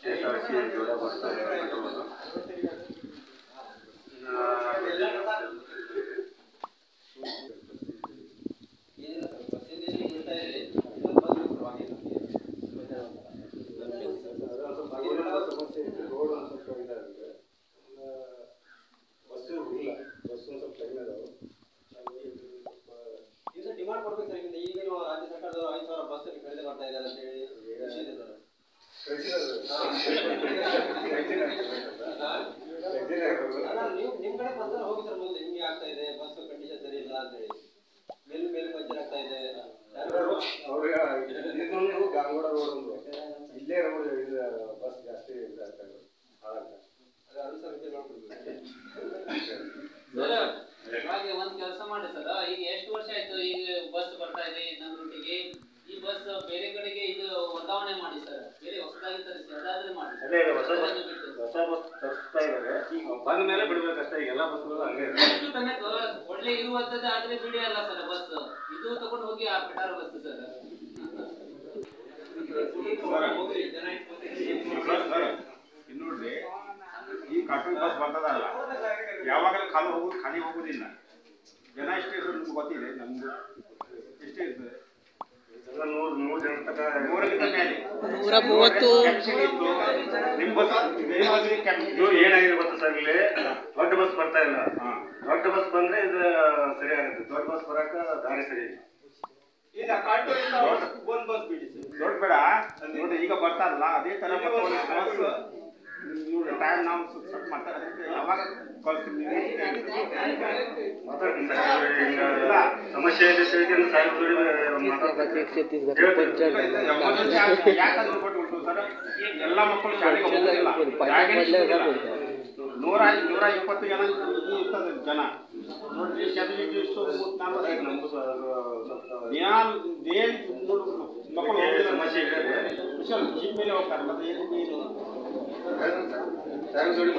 [SPEAKER 7] ಕೆ ಎಸ್ ಆರ್ ಸಿ ಜೋಡ ಬರ್ತಾರೆ
[SPEAKER 9] ಸಮಸ್ಯೆ ಇದೆ ರೋಡ್
[SPEAKER 4] ನೀವು ನಿಮ್ ಕಡೆ ಬರ್ತಾರೆ ಹೋಗಿದ್ರೆ ಮೊದಲು ಹಿಂಗೆ ಆಗ್ತಾ ಇದೆ ಬಸ್ ಕಂಡೀಷನ್ ಸರಿ ಇಲ್ಲ ಅಂತ ಹೇಳಿ ಮೇಲ್ ಮೇಲ್ ಪಂಚರ್ ಆಗ್ತಾ ಇದೆ
[SPEAKER 3] ಇದೊಂದು ಗಾಂಗೋಡ ರೋಡ್ ಒಂದು ಇಲ್ಲೇ ರೋಡ್ ಇದು ಬಸ್ ಜಾಸ್ತಿ ಇದಾಗ್ತಾ ಇದೆ ಹಾಳಾಗ್ತಾ ಇದೆ.
[SPEAKER 4] ಅದು ಅನುಸರಿಸಿ ನೋಡ್ಕೊಡ್ಬೇಕು
[SPEAKER 7] ಸರ್ ಇವಾಗ ಒಂದ್ ಕೆಲಸ ಮಾಡಿ ಸರ್ ಈಗ ಎಷ್ಟು ವರ್ಷ ಆಯ್ತು ಈಗ ಬಸ್ ಬರ್ತಾ ಇದೆ ನಮ್ಮ ರೂಟಿಗೆ ಈ ಬಸ್ ಬೇರೆ ಕಡೆಗೆ ಇದು ವರ್ಗಾವಣೆ ಮಾಡಿ ಸರ್ ಬೇರೆ ಹೊಸದಾಗಿ ತರಿಸಿ ಅದಾದ್ರೆ ಮಾಡಿ
[SPEAKER 11] ಅದೇ ಇದೆ, ಹೊಸ ಬಸ್
[SPEAKER 7] ಅದನ್ನು ಬಿಟ್ಟು.
[SPEAKER 11] ಹೊಸ ಬಸ್ ತರಿಸ್ತಾ ಇದ್ದಾರೆ ಈಗ ಬಂದ ಮೇಲೆ ಬಿಡ್ಬೇಕಷ್ಟೇ ಈಗ ಎಲ್ಲ ಬಸ್ಗಳು ಹಂಗೆ
[SPEAKER 7] ಇರುತ್ತೆ ಒಳ್ಳೆ ಇರುವಂತದ್ದು ಆದ್ರೆ ಬಿಡಿ ಅಲ್ಲ ಸರ್. ಬಸ್, ಇದು ತಗೊಂಡು ಹೋಗಿ ಆ ಬಿಟ್ಟಾರ ಬಸ್ ಸರ್
[SPEAKER 4] ಇನ್ನು ನೋಡ್ರಿ ಈ ಕಾರ್ಟೂನ್ ಬಸ್ ಬರ್ತದಲ್ಲ ಯಾವಾಗಲೂ ಖಾಲಿ ಹೋಗುದು ಖಾಲಿ ಹೋಗುದಿಲ್ಲ ಜನ ಇರ್ತದೆ ನಿಮ್ಗೆ ಗೊತ್ತಿದೆ ನಮ್ದು ಇಷ್ಟೇ ಇರ್ತದೆ.
[SPEAKER 11] ನೂರು
[SPEAKER 7] ಮೂವತ್ತು.
[SPEAKER 4] ನಿಮ್ ಬಸ್
[SPEAKER 11] ಇದು ಏನಾಗಿದೆ ಗೊತ್ತಾ ಸರ್ ಇಲ್ಲಿ? ದೊಡ್ಡ ಬಸ್ ಬರ್ತಾ ಇಲ್ಲ. ದೊಡ್ಡ ಬಸ್ ಬಂದ್ರೆ ಇದು ಸರಿ ಆಗುತ್ತೆ ದೊಡ್ಡ ಬಸ್ ಬರಕ ದಾರಿ ಸರಿ ಇಲ್ಲ.
[SPEAKER 4] ಒಂದ್ ಬಸ್ ಬಿಡಿ ದೊಡ್ಡ ಬೇಡ. ನೋಡಿ ಈಗ ಬರ್ತಾರಲ್ಲ ಅದೇ ತರ ಬಸ್ ಟೈಮ್ ನಾವು ಸ್ವಲ್ಪ ಮಾಡ್ತಾರೆ ಅದಕ್ಕೆ ಯಾವಾಗ
[SPEAKER 11] ಈಗ ಸಮಸ್ಯೆ ಇದೆ ಸರ್ ಸಾಹೇಬ್ ಜೋಡಿ ಮಾತಾಡ್ಬೇಕು ಹೇಳ್ತೀನಿ.
[SPEAKER 4] ಯಾಕಂದ್ರೆ ಸರ್ ಎಲ್ಲ ಮಕ್ಕಳು ಶಾಲೆಗೆ ಹೋಗೋದಿಲ್ಲ. ನೂರ ನೂರ ಇಪ್ಪತ್ತು ಜನ ಇರ್ತದೆ ಜನ ನೋಡ್ರಿ ಶಾಲೆಗೆ ಮೂವತ್ತ್ ನಾಲ್ಕು
[SPEAKER 11] ಸ್ವಲ್ಪ
[SPEAKER 4] ದಿನ ಡೇಲಿ ಮಕ್ಕಳು ಹೋಗೋದಿಲ್ಲ
[SPEAKER 11] ಸಮಸ್ಯೆ ಇದೆ
[SPEAKER 4] ಜೀಪ್ ಮೇಲೆ ಹೋಗ್ತಾರೆ ಮತ್ತೆ ಏನು ಏನು
[SPEAKER 11] ಸಾಹೇಬ್ ಜೋಡಿ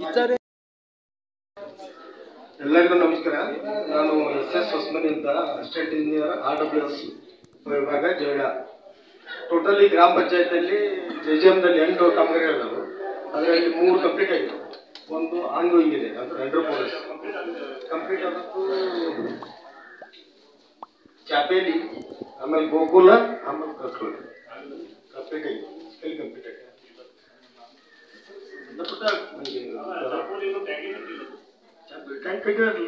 [SPEAKER 4] ಇದೆ
[SPEAKER 3] ಎಲ್ಲರಿಗೂ ನಮಸ್ಕಾರ. ನಾನು ಎಸ್ ಎಸ್ ಹೊಸ್ಮನಿ ಅಂತ assistant engineer R W S ವಿಭಾಗ ಜೈಡ ಟೋಟಲಿ ಗ್ರಾಮ ಪಂಚಾಯತಿಯಲ್ಲಿ ಜೆ ಜಿ ಎಮ್ದಲ್ಲಿ ಎಂಟು ನಾವು ಅದರಲ್ಲಿ ಮೂರು ಕಂಪ್ಲೀಟ್ ಆಯಿತು. ಒಂದು ಆನ್ಗೋಯಿಂಗ್ ಇದೆ ಅಂದ್ರೆ ಅಂಡರ್ ಪೋಲಿಸ್ ಕಂಪ್ಲೀಟ್ ಆದದ್ದು ಚಾಪೇಲಿ ಆಮೇಲೆ ಗೋಕುಲ ಆಮೇಲೆ ಕಸ್ಕೋಲ್ ಕಂಪ್ಲೀಟ್ ಆಗಿದೆ ಸ್ಕಿಲ್ ಕಂಪ್ಲೀಟ್ ಆಗಿದೆ ಸಣ್ಣ ಪುಟ್ಟ ಟ್ಯಾಂಕ್ ಕಟ್ಟಿರಲಿ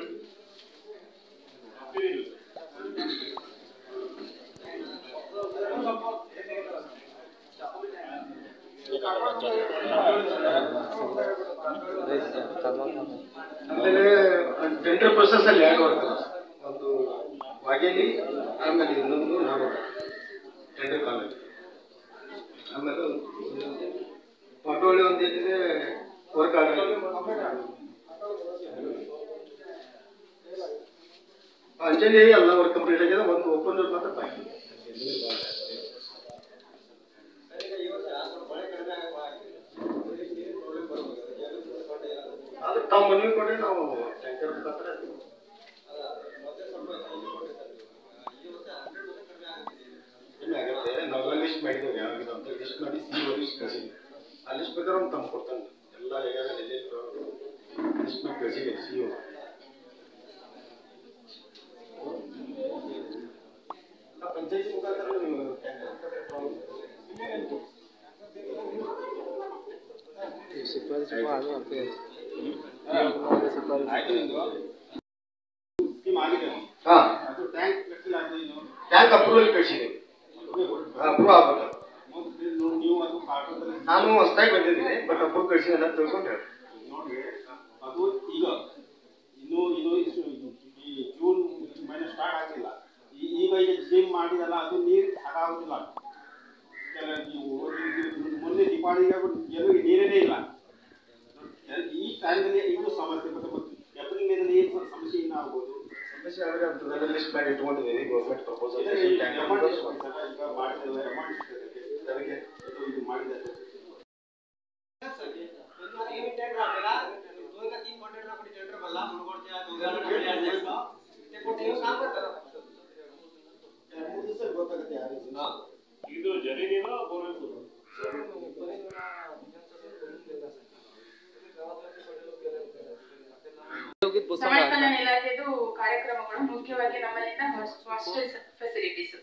[SPEAKER 3] ಆಮೇಲೆ ಟೆಂಡರ್ ಪ್ರೊಸೆಸ್ ಅಲ್ಲಿ ಎರಡು ಬರ್ತದೆ ಒಂದು ವಾಗೇಲಿ ಆಮೇಲೆ ಇನ್ನೊಂದು ನಾವು ಟೆಂಡರ್ ಕಾಲೇಜ್ ಆಮೇಲೆ ಪಟೋಳಿ ಒಂದು ಏನಿದೆ ವರ್ಕ್ ಆಗಲ್ಲ ಅಂಜಲಿ ಎಲ್ಲ ವರ್ಕ್ ಕಂಪ್ಲೀಟ್ ಆಗಿದೆ. ಒಂದು ಓಪನ್ ಮಾತ್ರ.
[SPEAKER 4] ಇದು ಇಲಾಖೆದು ಕಾರ್ಯಕ್ರಮಗಳು ಮುಖ್ಯವಾಗಿ
[SPEAKER 12] ನಮ್ಮಲ್ಲಿಂದ ಹಾಸ್ಟೆಲ್ ಫೆಸಿಲಿಟೀಸ್.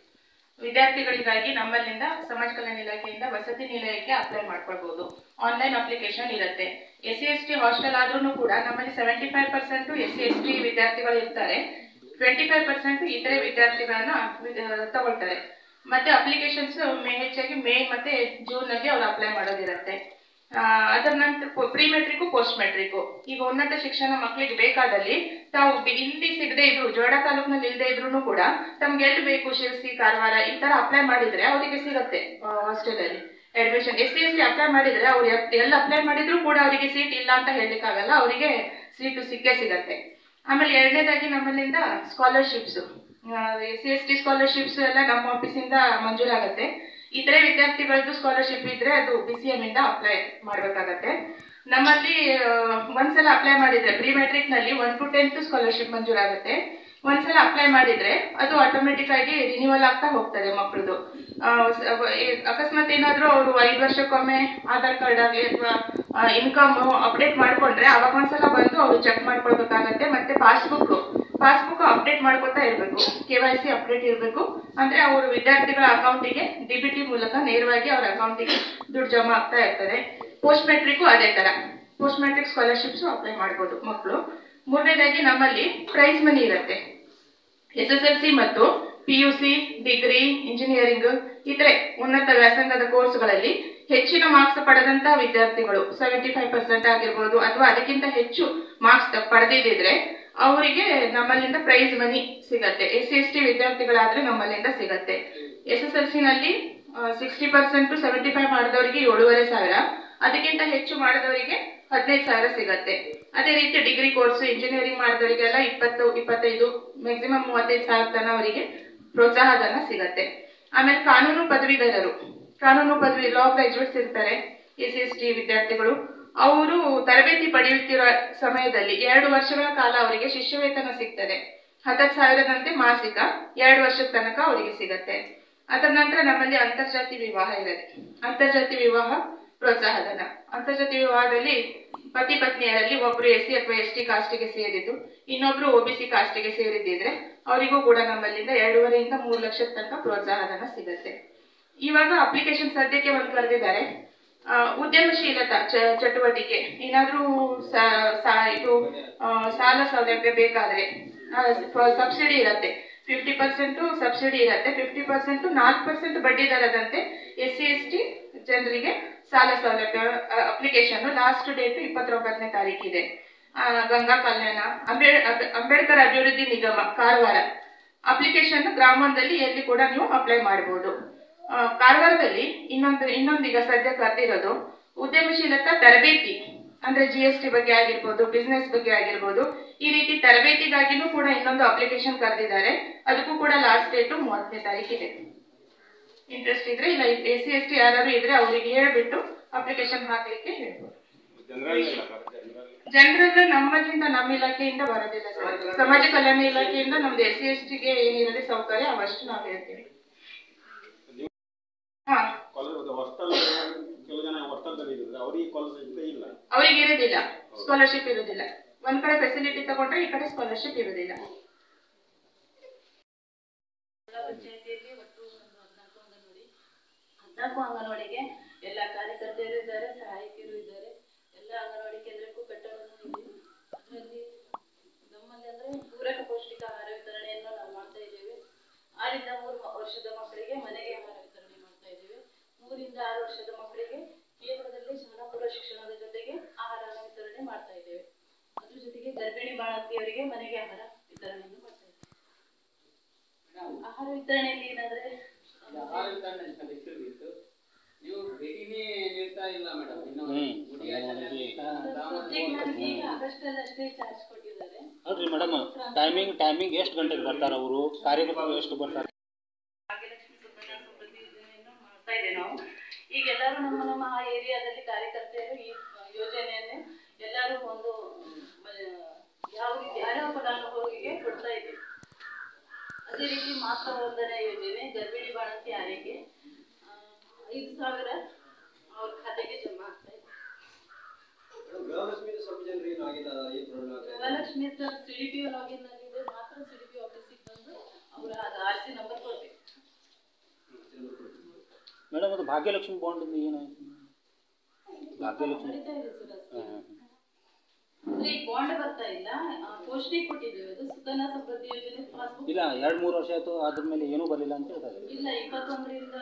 [SPEAKER 12] ವಿದ್ಯಾರ್ಥಿಗಳಿಗಾಗಿ ನಮ್ಮಲ್ಲಿಂದ ಸಮಾಜ ಕಲ್ಯಾಣ ಇಲಾಖೆಯಿಂದ ವಸತಿ ನಿಲಯಕ್ಕೆ ಅಪ್ಲೈ ಮಾಡ್ಕೊಳ್ಬಹುದು ಆನ್ಲೈನ್ ಅಪ್ಲಿಕೇಶನ್ ಇರುತ್ತೆ. S C S T hostel ಆದ್ರೂ ಕೂಡ ನಮ್ಮಲ್ಲಿ seventy five percent S C S T ವಿದ್ಯಾರ್ಥಿಗಳು ಇರ್ತಾರೆ. ಟ್ವೆಂಟಿ ಫೈವ್ ಪರ್ಸೆಂಟ್ ಇತರೆ ವಿದ್ಯಾರ್ಥಿಗಳನ್ನ ವಿದ್- ತಗೊಳ್ತಾರೆ. ಮತ್ತೆ ಅಪ್ಲಿಕೇಶನ್ಸ್ ಹೆಚ್ಚಾಗಿ ಮೇ ಮತ್ತೆ ಜೂನ್ನಲ್ಲಿ ಅವ್ರು ಅಪ್ಲೈ ಮಾಡೋದಿರುತ್ತೆ. ಅದರ ನಂತರ ಪ್ರಿ ಮೆಟ್ರಿಕ್ ಪೋಸ್ಟ್ ಮೆಟ್ರಿಕ್ ಈಗ ಉನ್ನತ ಶಿಕ್ಷಣ ಮಕ್ಕಳಿಗೆ ಬೇಕಾದಲ್ಲಿ ತಾವು ಇಲ್ಲಿ ಸಿಗದೆ ಇದ್ರು ಜೋಡ ತಾಲೂಕಿನಲ್ಲಿ ಇಲ್ಲದೆ ಇದ್ರು ಕೂಡ ತಮ್ಗೆ ಎಲ್ಲಿ ಬೇಕು, ಶಿರ್ಸಿ, ಕಾರವಾರ ಈ ತರ ಅಪ್ಲೈ ಮಾಡಿದ್ರೆ ಅವರಿಗೆ ಸಿಗುತ್ತೆ ಹಾಸ್ಟೆಲ್ ಅಲ್ಲಿ admission S C, S T apply ಮಾಡಿದ್ರೆ ಅವ್ರು ಎಲ್- ಎಲ್ಲಿ ಅಪ್ಲೈ ಮಾಡಿದ್ರು ಕೂಡ ಅವರಿಗೆ ಸೀಟ್ ಇಲ್ಲ ಅಂತ ಹೇಳಲಿಕ್ಕಾಗಲ್ಲ, ಅವರಿಗೆ ಸೀಟು ಸಿಕ್ಕೇ ಸಿಗತ್ತೆ. ಆಮೇಲೆ ಎರಡನೇದಾಗಿ ನಮ್ಮಲ್ಲಿಂದ scholarships S C S T scholarships ಎಲ್ಲ ನಮ್ಮ ಆಫೀಸಿಂದ ಮಂಜೂರಾಗತ್ತೆ. ಇತರೆ ವಿದ್ಯಾರ್ಥಿಗಳದ್ದು ಸ್ಕಾಲರ್ಶಿಪ್ ಇದ್ರೆ ಅದು ಬಿ ಸಿ ಎಂ ಇಂದ ಅಪ್ಲೈ ಮಾಡ್ಬೇಕಾಗತ್ತೆ. ನಮ್ಮಲ್ಲಿ ಒಂದ್ಸಲ ಅಪ್ಲೈ ಮಾಡಿದ್ರೆ ಪ್ರಿ ಮೆಟ್ರಿಕ್ನಲ್ಲಿ ಒನ್ ಟು ಟೆಂತ್ ಸ್ಕಾಲರ್ಶಿಪ್ ಮಂಜೂರಾಗುತ್ತೆ. ಒಂದ್ಸಲ ಅಪ್ಲೈ ಮಾಡಿದ್ರೆ ಅದು ಆಟೋಮೆಟಿಕ್ ಆಗಿ ರಿನ್ಯೂವಲ್ ಆಗ್ತಾ ಹೋಗ್ತದೆ ಮಕ್ಕಳದು ಅಕಸ್ಮಾತ್ ಏನಾದ್ರೂ ಅವರು ಐದು ವರ್ಷಕ್ಕೊಮ್ಮೆ ಆಧಾರ್ ಕಾರ್ಡ್ ಆಗಲಿ ಅಥವಾ ಇನ್ಕಮ್ ಅಪ್ಡೇಟ್ ಮಾಡ್ಕೊಂಡ್ರೆ ಅವಾಗ ಒಂದ್ಸಲ ಬಂದು ಅವರು ಚೆಕ್ ಮಾಡ್ಕೊಳ್ಬೇಕಾಗತ್ತೆ, ಮತ್ತೆ ಪಾಸ್ಬುಕ್ ಪಾಸ್ಬುಕ್ ಅಪ್ಡೇಟ್ ಮಾಡ್ಕೊತಾ ಇರಬೇಕು. ಕೆ ವೈ ಸಿ ಅಪ್ಡೇಟ್ ಇರಬೇಕು. ಅಂದ್ರೆ ಅವರು ವಿದ್ಯಾರ್ಥಿಗಳ ಅಕೌಂಟಿಗೆ ಡಿ ಬಿ ಮೂಲಕ ನೇರವಾಗಿ ಅವರ ಅಕೌಂಟಿಗೆ ದುಡ್ಡು ಜಮಾ ಆಗ್ತಾ ಇರ್ತದೆ. ಪೋಸ್ಟ್ ಮೆಟ್ರಿಕ್ ಅದೇ ತರ. ಪೋಸ್ಟ್ ಮೆಟ್ರಿಕ್ ಸ್ಕಾಲರ್ಶಿಪ್ಸ್ ಅಪ್ಲೈ ಮಾಡ್ಬೋದು ಮಕ್ಕಳು ಮೂರನೇದಾಗಿ ನಮ್ಮಲ್ಲಿ ಪ್ರೈಸ್ ಮನಿ ಇರುತ್ತೆ. ಎಸ್ ಎಸ್ ಎಲ್ ಸಿ ಮತ್ತು P U C degree engineering ಇತರೆ ಉನ್ನತ ವ್ಯಾಸಂಗದ ಕೋರ್ಸ್ಗಳಲ್ಲಿ ಹೆಚ್ಚಿನ ಮಾರ್ಕ್ಸ್ ಪಡೆದಂತಹ ವಿದ್ಯಾರ್ಥಿಗಳು ಸೆವೆಂಟಿ ಫೈವ್ ಪರ್ಸೆಂಟ್ ಆಗಿರ್ಬೋದು ಅಥವಾ ಅದಕ್ಕಿಂತ ಹೆಚ್ಚು ಮಾರ್ಕ್ಸ್ ಪಡೆದಿದ್ರೆ ಅವರಿಗೆ ನಮ್ಮಲ್ಲಿಂದ ಪ್ರೈಸ್ ಮನಿ ಸಿಗತ್ತೆ. ಎಸ್ ಎಸ್ ಟಿ ವಿದ್ಯಾರ್ಥಿಗಳಾದ್ರೆ ನಮ್ಮಲ್ಲಿಂದ ಸಿಗತ್ತೆ. ಎಸ್ ಎಸ್ ಎಲ್ ಸಿ ನಲ್ಲಿ ಸಿಕ್ಸ್ಟಿ ಪರ್ಸೆಂಟ್ ಸೆವೆಂಟಿ ಫೈವ್ ಮಾಡಿದವರಿಗೆ ಏಳುವರೆ ಸಾವಿರ. ಅದಕ್ಕಿಂತ ಹೆಚ್ಚು ಮಾಡಿದವರಿಗೆ ಹದಿನೈದು ಸಾವಿರ ಸಿಗತ್ತೆ. ಅದೇ ರೀತಿ ಡಿಗ್ರಿ ಕೋರ್ಸ್ ಇಂಜಿನಿಯರಿಂಗ್ ಮಾಡಿದವರಿಗೆಲ್ಲ ಇಪ್ಪತ್ತು, ಇಪ್ಪತ್ತೈದು ಮ್ಯಾಕ್ಸಿಮಮ್ ಮೂವತ್ತೈದು ಸಾವಿರ ತನ ಅವರಿಗೆ ಪ್ರೋತ್ಸಾಹ ಧನ ಸಿಗತ್ತೆ. ಆಮೇಲೆ ಕಾನೂನು ಪದವೀಧರರು. ಕಾನೂನು ಪದವಿ ಲಾ ಗ್ರಾಜುಯೇಟ್ಸ್ ಇರ್ತಾರೆ ಎಸ್ ಎಸ್ ಟಿ ವಿದ್ಯಾರ್ಥಿಗಳು. ಅವರು ತರಬೇತಿ ಪಡೆಯುತ್ತಿರುವ ಸಮಯದಲ್ಲಿ ಎರಡು ವರ್ಷಗಳ ಕಾಲ ಅವರಿಗೆ ಶಿಷ್ಯವೇತನ ಸಿಗ್ತದೆ. ಹತ್ತತ್ತು ಸಾವಿರದಂತೆ ಮಾಸಿಕ ಎರಡು ವರ್ಷದ ತನಕ ಅವರಿಗೆ ಸಿಗತ್ತೆ. ಅದರ ನಂತರ ನಮ್ಮಲ್ಲಿ ಅಂತರ್ಜಾತಿ ವಿವಾಹ ಇರುತ್ತೆ. ಅಂತರ್ಜಾತಿ ವಿವಾಹ ಪ್ರೋತ್ಸಾಹ ಧನ ಅಂತರ್ಜಾತಿ ವಿವಾಹದಲ್ಲಿ ಪತಿ ಪತ್ನಿಯರಲ್ಲಿ ಒಬ್ರು ಎಸ್ ಸಿ ಅಥವಾ ಎಸ್ ಟಿ ಕಾಸ್ಟಿಗೆ ಸೇರಿದ್ದು, ಇನ್ನೊಬ್ರು ಒ ಬಿ ಸಿ ಕಾಸ್ಟಿಗೆ ಸೇರಿದ್ದಿದ್ರೆ ಅವರಿಗೂ ಕೂಡ ನಮ್ಮಲ್ಲಿಂದ ಎರಡೂವರೆಯಿಂದ ಮೂರು ಲಕ್ಷದ ತನಕ ಪ್ರೋತ್ಸಾಹ ಧನ ಸಿಗುತ್ತೆ. ಇವಾಗ ಅಪ್ಲಿಕೇಶನ್ ಸದ್ಯಕ್ಕೆ ಒಂದು ಕರೆದಿದ್ದಾರೆ. ಉದ್ಯಮಶೀಲತಾ ಚಟುವಟಿಕೆ. ಏನಾದರೂ ಇದು ಸಾಲ ಸೌಲಭ್ಯ ಬೇಕಾದ್ರೆ ಸಬ್ಸಿಡಿ ಇರತ್ತೆ. ಫಿಫ್ಟಿ ಪರ್ಸೆಂಟು ಸಬ್ಸಿಡಿ ಇರತ್ತೆ. ಫಿಫ್ಟಿ ಪರ್ಸೆಂಟು ನಾಲ್ಕು ಪರ್ಸೆಂಟ್ ಬಡ್ಡಿ ದರದಂತೆ ಎಸ್ ಸಿ, ಎಸ್ ಟಿ ಜನರಿಗೆ ಸಾಲ ಸೌಲಭ್ಯ ಅಪ್ಲಿಕೇಶನ್ ಲಾಸ್ಟ್ ಡೇಟ್ ಇಪ್ಪತ್ತೊಂಬತ್ತನೇ ತಾರೀಕಿದೆ ಗಂಗಾ ಕಲ್ಯಾಣ, ಅಂಬೇಡ್ ಅಂಬೇಡ್ಕರ್ ಅಭಿವೃದ್ಧಿ ನಿಗಮ, ಕಾರವಾರ. ಅಪ್ಲಿಕೇಶನ್ ಗ್ರಾಮದಲ್ಲಿ ಎಲ್ಲಿ ಕೂಡ ನೀವು ಅಪ್ಲೈ ಮಾಡಬಹುದು ಕಾರವಾರದಲ್ಲಿ ಇನ್ನೊಂದು, ಇನ್ನೊಂದೀಗ ಸದ್ಯ ಕರೆದಿರೋದು ಉದ್ಯಮಶೀಲತಾ ತರಬೇತಿ, ಅಂದ್ರೆ ಜಿ ಎಸ್ ಟಿ ಬಗ್ಗೆ ಆಗಿರ್ಬೋದು ಬಿಸ್ನೆಸ್ ಬಗ್ಗೆ ಆಗಿರ್ಬೋದು, ಈ ರೀತಿ ತರಬೇತಿಗಾಗಿನೂ ಕೂಡ ಇನ್ನೊಂದು ಅಪ್ಲಿಕೇಶನ್ ಕರೆದಿದ್ದಾರೆ. ಅದಕ್ಕೂ ಕೂಡ ಲಾಸ್ಟ್ ಡೇಟು ಮೂವತ್ತನೇ ತಾರೀಕಿದೆ ಇಂಟ್ರೆಸ್ಟ್ ಇದ್ರೆ ಇಲ್ಲ ಎ ಸಿ ಎಸ್ ಟಿ ಯಾರು ಇದ್ರೆ ಅವರಿಗೆ ಹೇಳ್ಬಿಟ್ಟು ಅಪ್ಲಿಕೇಶನ್ ಹಾಕ್ಲಿಕ್ಕೆ ಹೇಳ್ಬೋದು.
[SPEAKER 4] ಜನರಲ್
[SPEAKER 12] ನಮ್ಮಲ್ಲಿಂದ ನಮ್ಮ ಇಲಾಖೆಯಿಂದ ಬರೋದಿಲ್ಲ ಸರ್. ಸಮಾಜ ಕಲ್ಯಾಣ ಇಲಾಖೆಯಿಂದ ನಮ್ದು ಎಸ್ ಸಿ ಎಸ್ ಟಿಗೆ ಏನಿರಲಿ ಸೌಕರ್ಯ ಅವಷ್ಟು ನಾವು ಹೇಳ್ತೀವಿ.
[SPEAKER 4] ಅವ್ರಿಗೆ
[SPEAKER 12] ಇರೋದಿಲ್ಲ ಸ್ಕಾಲರ್ಶಿಪ್ ಇರೋದಿಲ್ಲ. ಒಂದ್ ಕಡೆ ಫೆಸಿಲಿಟಿ ತಗೊಂಡ್ರೆ ಈ ಕಡೆ ಸ್ಕಾಲರ್ಶಿಪ್ ಇರೋದಿಲ್ಲ
[SPEAKER 13] ಪಂಚಾಯತಿಯಲ್ಲಿ ಒಟ್ಟು ಒಂದು ಹದಿನಾಲ್ಕು ಅಂಗನವಾಡಿ ಹದಿನಾಲ್ಕು ಅಂಗನವಾಡಿಗೆ ಎಲ್ಲ ಕಾರ್ಯಕರ್ತೆಯರು ಇದ್ದಾರೆ, ಸಹಾಯಕಿಯರು ಇದ್ದಾರೆ. ಎಲ್ಲ ಅಂಗನವಾಡಿ ಕೇಂದ್ರಕ್ಕೂ ಕಟ್ಟಡವನ್ನು ಇದೆ. ಅದರಲ್ಲಿ ನಮ್ಮಲ್ಲಿ ಅಂದ್ರೆ ಪೂರಕ ಪೌಷ್ಟಿಕ ಆಹಾರ ವಿತರಣೆಯನ್ನು ನಾವು ಮಾಡ್ತಾ ಇದ್ದೇವೆ. ಆರಿಂದ ಮೂರು ವರ್ಷದ ಮಕ್ಕಳಿಗೆ ಮನೆಗೆ ಆಹಾರ ವಿತರಣೆ ಮಾಡ್ತಾ ಇದ್ದೇವೆ. ಮೂರಿಂದ ಆರು ವರ್ಷದ ಮಕ್ಕಳಿಗೆ ಕೇಂದ್ರದಲ್ಲಿ ಶಾಲಾ ಪೂರ್ವ ಶಿಕ್ಷಣದ ಜೊತೆಗೆ ಆಹಾರ ವಿತರಣೆ ಮಾಡ್ತಾ ಇದ್ದೇವೆ. ಅದ್ರ ಜೊತೆಗೆ ಗರ್ಭಿಣಿ ಬಾಣಂತಿಯವರಿಗೆ ಮನೆಗೆ ಆಹಾರ ವಿತರಣೆಯನ್ನು ಮಾಡ್ತಾ ಇದ್ದೇವೆ. ಆಹಾರ ವಿತರಣೆಯಲ್ಲಿ ಏನಂದ್ರೆ
[SPEAKER 7] ನೀವು ಭೇಟಿನೇ ನೀಡ್ತಾ ಇಲ್ಲ ಮೇಡಮ್ ಇನ್ನು
[SPEAKER 14] ಅಲ್ರಿ ಮೇಡಮ್ ಟೈಮಿಂಗ್ ಟೈಮಿಂಗ್ ಎಷ್ಟು ಗಂಟೆಗೆ ಬರ್ತಾರೆ ಅವರು? ಕಾರ್ಯಕರ್ತರು ಎಷ್ಟು ಬರ್ತಾರೆ?
[SPEAKER 13] ಈಗ ಎಲ್ಲರೂ ನಮ್ಮ ನಮ್ಮ ಆ ಏರಿಯಾದಲ್ಲಿ ಕಾರ್ಯಕರ್ತೆಯರು ಈ ಯೋಜನೆಯನ್ನೇ ಎಲ್ಲರೂ ಒಂದು ಯಾವ ರೀತಿ ಯಾವ್ಯಾವ ಫಲಾನುಭವಿಗೆ ಕೊಡ್ತಾ ಇದ್ದೀವಿ. ಅದೇ ರೀತಿ ಮಾತೃ ವಂದನೆ ಯೋಜನೆ ಗರ್ಭಿಣಿ ಬಾಣಂತಿ ಆರೈಕೆ. ಐದು ಸಾವಿರ ಅವ್ರ ಖಾತೆಗೆ ಜಮಾ ಆಗ್ತಾ ಇದೆ.
[SPEAKER 15] ಗೃಹಲಕ್ಷ್ಮಿ ಏನು
[SPEAKER 13] sir C D P login ನಲ್ಲಿದೆ ಮಾತ್ರ ಸಿ ಡಿ ಪಿ ಆಫೀಸಿಗೆ ಬಂದು ಆರ್ ಸಿ ನಂಬರ್ ಕೊಡ್ಬೇಕು.
[SPEAKER 14] ಮೇಡಮ್ ಅದು ಭಾಗ್ಯಲಕ್ಷ್ಮಿ ಬಾಂಡ್ ಏನಾಯ್ತು? ಭಾಗ್ಯಲಕ್ಷ್ಮಿ
[SPEAKER 13] ನಡೀತಾ ಇದೆ ಸರ್ ಅದು.
[SPEAKER 14] ಹಾಂ ಹಾಂ
[SPEAKER 13] ಅಂದ್ರೆ ಈ ಬಾಂಡ್ ಬರ್ತಾ ಇಲ್ಲ. ಪೋಸ್ಟಿಗೆ ಕೊಟ್ಟಿದ್ದೇವೆ ಅದು ಸುಕನ್ಯಾ ಸಮೃದ್ಧಿ ಯೋಜನೆ ಪಾಸ್ಬುಕ್.
[SPEAKER 14] ಇಲ್ಲ ಎರಡು ಮೂರು ವರ್ಷ ಆಯ್ತು ಅದ್ರ ಮೇಲೆ ಏನೂ ಬರಲಿಲ್ಲ ಅಂತ ಹೇಳ್ತಾರೆ
[SPEAKER 13] ಇಲ್ಲ ಇಪ್ಪತ್ತೊಂದರಿಂದ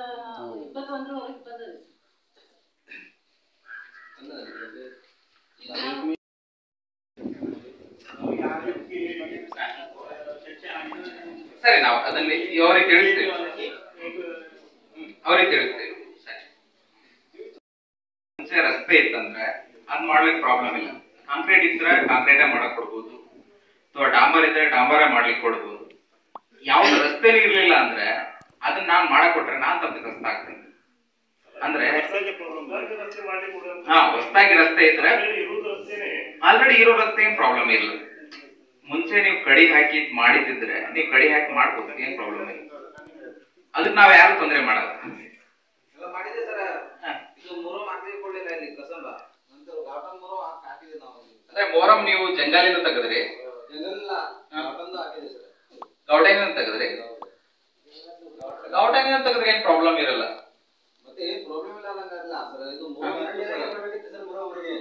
[SPEAKER 13] ಇಪ್ಪತ್ತೊಂದರವರೆಗೆ ಬಂದದೆ
[SPEAKER 16] ಸರಿ ನಾವು ಅದನ್ನ ಅವರಿಗೆ ತಿಳಿಸ್ತೇವೆ ಅವರಿಗೆ ತಿಳಿಸ್ತೇವೆ ಸರಿ. ಮುಂಚೆ ರಸ್ತೆ ಇತ್ತಂದ್ರೆ ಅದ್ ಮಾಡ್ಲಿಕ್ಕೆ ಪ್ರಾಬ್ಲಮ್ ಇಲ್ಲ. ಕಾಂಕ್ರೀಟ್ ಇದ್ರೆ ಕಾಂಕ್ರೀಟೇ ಮಾಡಕ್ ಕೊಡ್ಬೋದು. ಅಥವಾ ಡಾಂಬರ್ ಇದ್ರೆ ಡಾಂಬರೇ ಮಾಡ್ಲಿಕ್ಕೆ ಕೊಡ್ಬೋದು. ಯಾವ್ದು ರಸ್ತೆಲಿ ಇರ್ಲಿಲ್ಲ ಅಂದ್ರೆ ಅದನ್ನ ನಾನ್ ಮಾಡಕ್ ಕೊಟ್ರೆ ನಾನ್ ತಪ್ಪಿತಸ್ಥ ಆಗ್ತೇನೆ. ಅಂದ್ರೆ ಹಾ ಹೊಸದಾಗಿ ರಸ್ತೆ ಇದ್ರೆ ಆಲ್ರೆಡಿ ಇರೋ ರಸ್ತೆ ಏನ್ ಪ್ರಾಬ್ಲಮ್ ಇಲ್ಲ. ಮುಂಚೆ ನೀವು ಕಡಿ ಹಾಕಿ ಮಾಡಿದ್ರೆ ನೀವು ಕಡಿ ಹಾಕಿ ಮಾಡ್ಬೋದು ಏನ್ ಪ್ರಾಬ್ಲಮ್ ಇಲ್ಲ. ಅದಕ್ಕೆ ನಾವ್ ಯಾರು ತೊಂದರೆ ಮಾಡಲ್ಲ.
[SPEAKER 7] ಎಲ್ಲ ಮಾಡಿದೆ ಸರ್. ಇದು ಮೂರು ಮಾಡ್ಲಿಕ್ಕೆ ಕೊಡ್ಲಿಲ್ಲ ಇಲ್ಲಿ ಕಸಂಬ. ನಂತರ ಗಾರ್ಡನ್ ಮೂರು
[SPEAKER 16] ಅಂದ್ರೆ ಮೊಹರಂ ನೀವು ಜಂಗಾಲಿನ ತೆಗೆದ್ರಿ? ಗೌಟೈನ ತೆಗೆದ್ರಿ? ಗೌಟೈನಿಂದ ತೆಗೆದ್ರೆ ಏನ್ ಪ್ರಾಬ್ಲಮ್ ಇರಲ್ಲ.
[SPEAKER 7] ಮತ್ತೆ ಏನ್ ಪ್ರಾಬ್ಲಮ್ ಇಲ್ಲ ಅನ್ನಂಗಿಲ್ಲ ಸರ್ ಇದು ಮೂರು
[SPEAKER 16] ಹಾ.
[SPEAKER 7] ಅರಣ್ಯ ಕೊಡ್ಬೇಕಿತ್ತು ಸರ್ ಮೂರು ಅವರಿಗೆ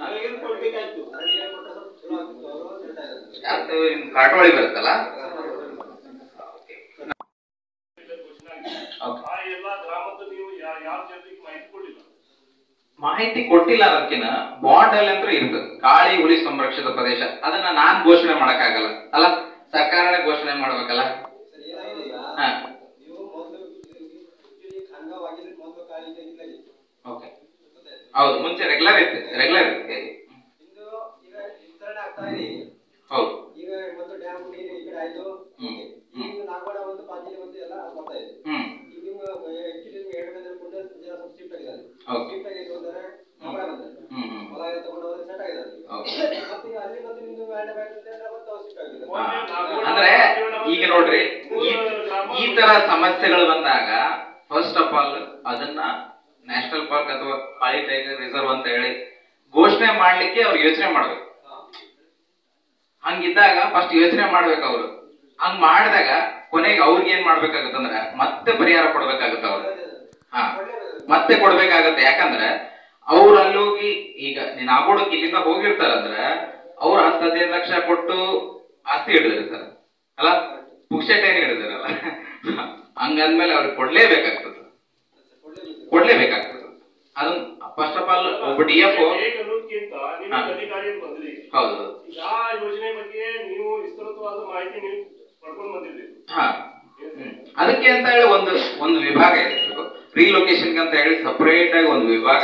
[SPEAKER 7] ಅರಣ್ಯ ಕೊಡ್ಬೇಕಾಯ್ತು ಅರಣ್ಯ ಕೊಟ್ಟರೆ ಸ್ವಲ್ಪ ಚಲೋ ಆಗ್ತಿತ್ತು ಅವರು ಹೇಳ್ತಾ ಇದ್ದಾರೆ
[SPEAKER 16] ಯಾವ್ದು ನಿಮ್ ಕಾಟವಾಳಿ ಬರುತ್ತಲ್ಲ
[SPEAKER 2] ಆ ಎಲ್ಲಾ ಗ್ರಾಮದ ನೀವು ಯಾ- ಯಾವ ಜನರಿಗೆ ಮಾಹಿತಿ ಕೊಡ್ಲಿಲ್ಲ
[SPEAKER 16] ಮಾಹಿತಿ ಕೊಟ್ಟಿಲ್ಲ ಅದಕ್ಕಿನ ಬಾಂಡ್ ಅಲ್ಲಿ ಅಂತ ಇರ್ತದೆ. ಕಾಳಿ ಹುಲಿ ಸಂರಕ್ಷಿತ ಪ್ರದೇಶ. ಅದನ್ನ ನಾನ್ ಘೋಷಣೆ ಮಾಡಕ್ಕಾಗಲ್ಲ. ಅಲ್ಲ ಸರ್ಕಾರನೇ ಘೋಷಣೆ ಮಾಡ್ಬೇಕಲ್ಲ? ಹಾ. ಹೌದು ಮುಂಚೆ ರೆಗ್ಯುಲರ್ ಇತ್ತು ರೆಗ್ಯುಲರ್ ಇತ್ತು. ಹೌದು.
[SPEAKER 7] ಈಗ ಒಂದು ಡ್ಯಾಮ್ ನೀರು ಈ ಕಡೆ ಆಯ್ತು
[SPEAKER 16] ಹ್ಮ್.
[SPEAKER 7] ಈಗ ನಾಗವಾಡ ಒಂದು ಪಾಂಚಲಿ ಒಂದು ಎಲ್ಲ ಬರ್ತಾ ಇದೆ.
[SPEAKER 16] ಹ್ಮ್
[SPEAKER 7] ಈಗ ನಿಮ್ಮ ಆಕ್ಚುಲಿ ನಿಮ್ಗೆ ಎರಡು ಗಂಟೆ ಕೂಡ ಶಿಫ್ಟ್ ಆಗಿ ಹೋದರೆ ಹೊಲ ಎಲ್ಲ ತಗೊಂಡು ಹೋದ್ರೆ ಸೆಟ್ ಆಗಿದ್ದಾರೆ
[SPEAKER 16] ಹೌದು.
[SPEAKER 7] ಮತ್ತೆ ಈಗ ಅಲ್ಲಿ ಬಂದು ನಿಮ್ದು ಬ್ಯಾಂಡ್ ಬ್ಯಾಂಡ್ ಅಂತ ಮತ್ತೆ ಅವ್ರು ಶಿಫ್ಟ್ ಆಗಿದ್ದಾರೆ
[SPEAKER 16] ಅಂದ್ರೆ ಈಗ ನೋಡ್ರಿ. ಈ ತರ ಸಮಸ್ಯೆಗಳು ಬಂದಾಗ ಫಸ್ಟ್ ಆಫ್ ಆಲ್ ಅದನ್ನ ನ್ಯಾಷನಲ್ ಪಾರ್ಕ್ ಅಥವಾ ಕಾಳಿ ಟೈಗರ್ ರಿಸರ್ವ್ ಅಂತ ಹೇಳಿ ಘೋಷಣೆ ಮಾಡ್ಲಿಕ್ಕೆ ಅವ್ರು ಯೋಚನೆ ಮಾಡ್ಬೇಕು ಹಂಗಿದ್ದಾಗ ಫಸ್ಟ್ ಯೋಚನೆ ಮಾಡ್ಬೇಕು ಅವ್ರು. ಹಂಗ್ ಮಾಡಿದಾಗ ಕೊನೆಗೆ ಅವ್ರಿಗೆ ಏನ್ ಮಾಡ್ಬೇಕಾಗತ್ತಂದ್ರ ಮತ್ತೆ ಪರಿಹಾರ ಕೊಡ್ಬೇಕಾಗತ್ತ ಅವ್ರು. ಮತ್ತೆ ಕೊಡ್ಬೇಕಾಗತ್ತೆ. ಯಾಕಂದ್ರೆ ಅವ್ರು ಅಲ್ಲೋಗಿ ಈಗ ನೀನ್ ಆಗೋಡಕ್ಕೆ ಇಲ್ಲಿಂದ ಹೋಗಿರ್ತಾರಂದ್ರೆ ಅವ್ರು ಹತ್ತು ಹದಿನೈದು ಲಕ್ಷ ಕೊಟ್ಟು ಆಸ್ತಿ ಹಿಡಿದಿರ್ತಾರೆ ಅಲ್ಲ? ಪುಕ್ಷಟೆ ಹಿಡಿದಿರಲ್ಲ. ಹಂಗಂದ್ಮೇಲೆ ಅವ್ರಿಗೆ ಕೊಡ್ಲೇಬೇಕಾಗ್ತದೆ. ಕೊಡ್ಲೇಬೇಕಾಗ್ತದೆ. ಅದನ್ನ ಫಸ್ಟ್ ಆಫ್ ಆಲ್ ಒಬ್ಬ ಡಿ ಎಫ್
[SPEAKER 2] ಹೇಗೆ
[SPEAKER 16] ಹೌದು.
[SPEAKER 2] ಆ ಯೋಜನೆ ಬಗ್ಗೆ ನೀವು ವಿಸ್ತೃತವಾದ ಮಾಹಿತಿ ನೀವು ಪಡ್ಕೊಂಡು ಬಂದಿದ್ರಿ
[SPEAKER 16] ಹಾ. ಅದಕ್ಕೆ ಅಂತ ಹೇಳಿ ಒಂದು ಒಂದು ವಿಭಾಗ ಇದೆ. ರೀಲೊಕೇಶನ್ ಅಂತ ಹೇಳಿ ಸಪರೇಟ್ ಆಗಿ ಒಂದು ವಿಭಾಗ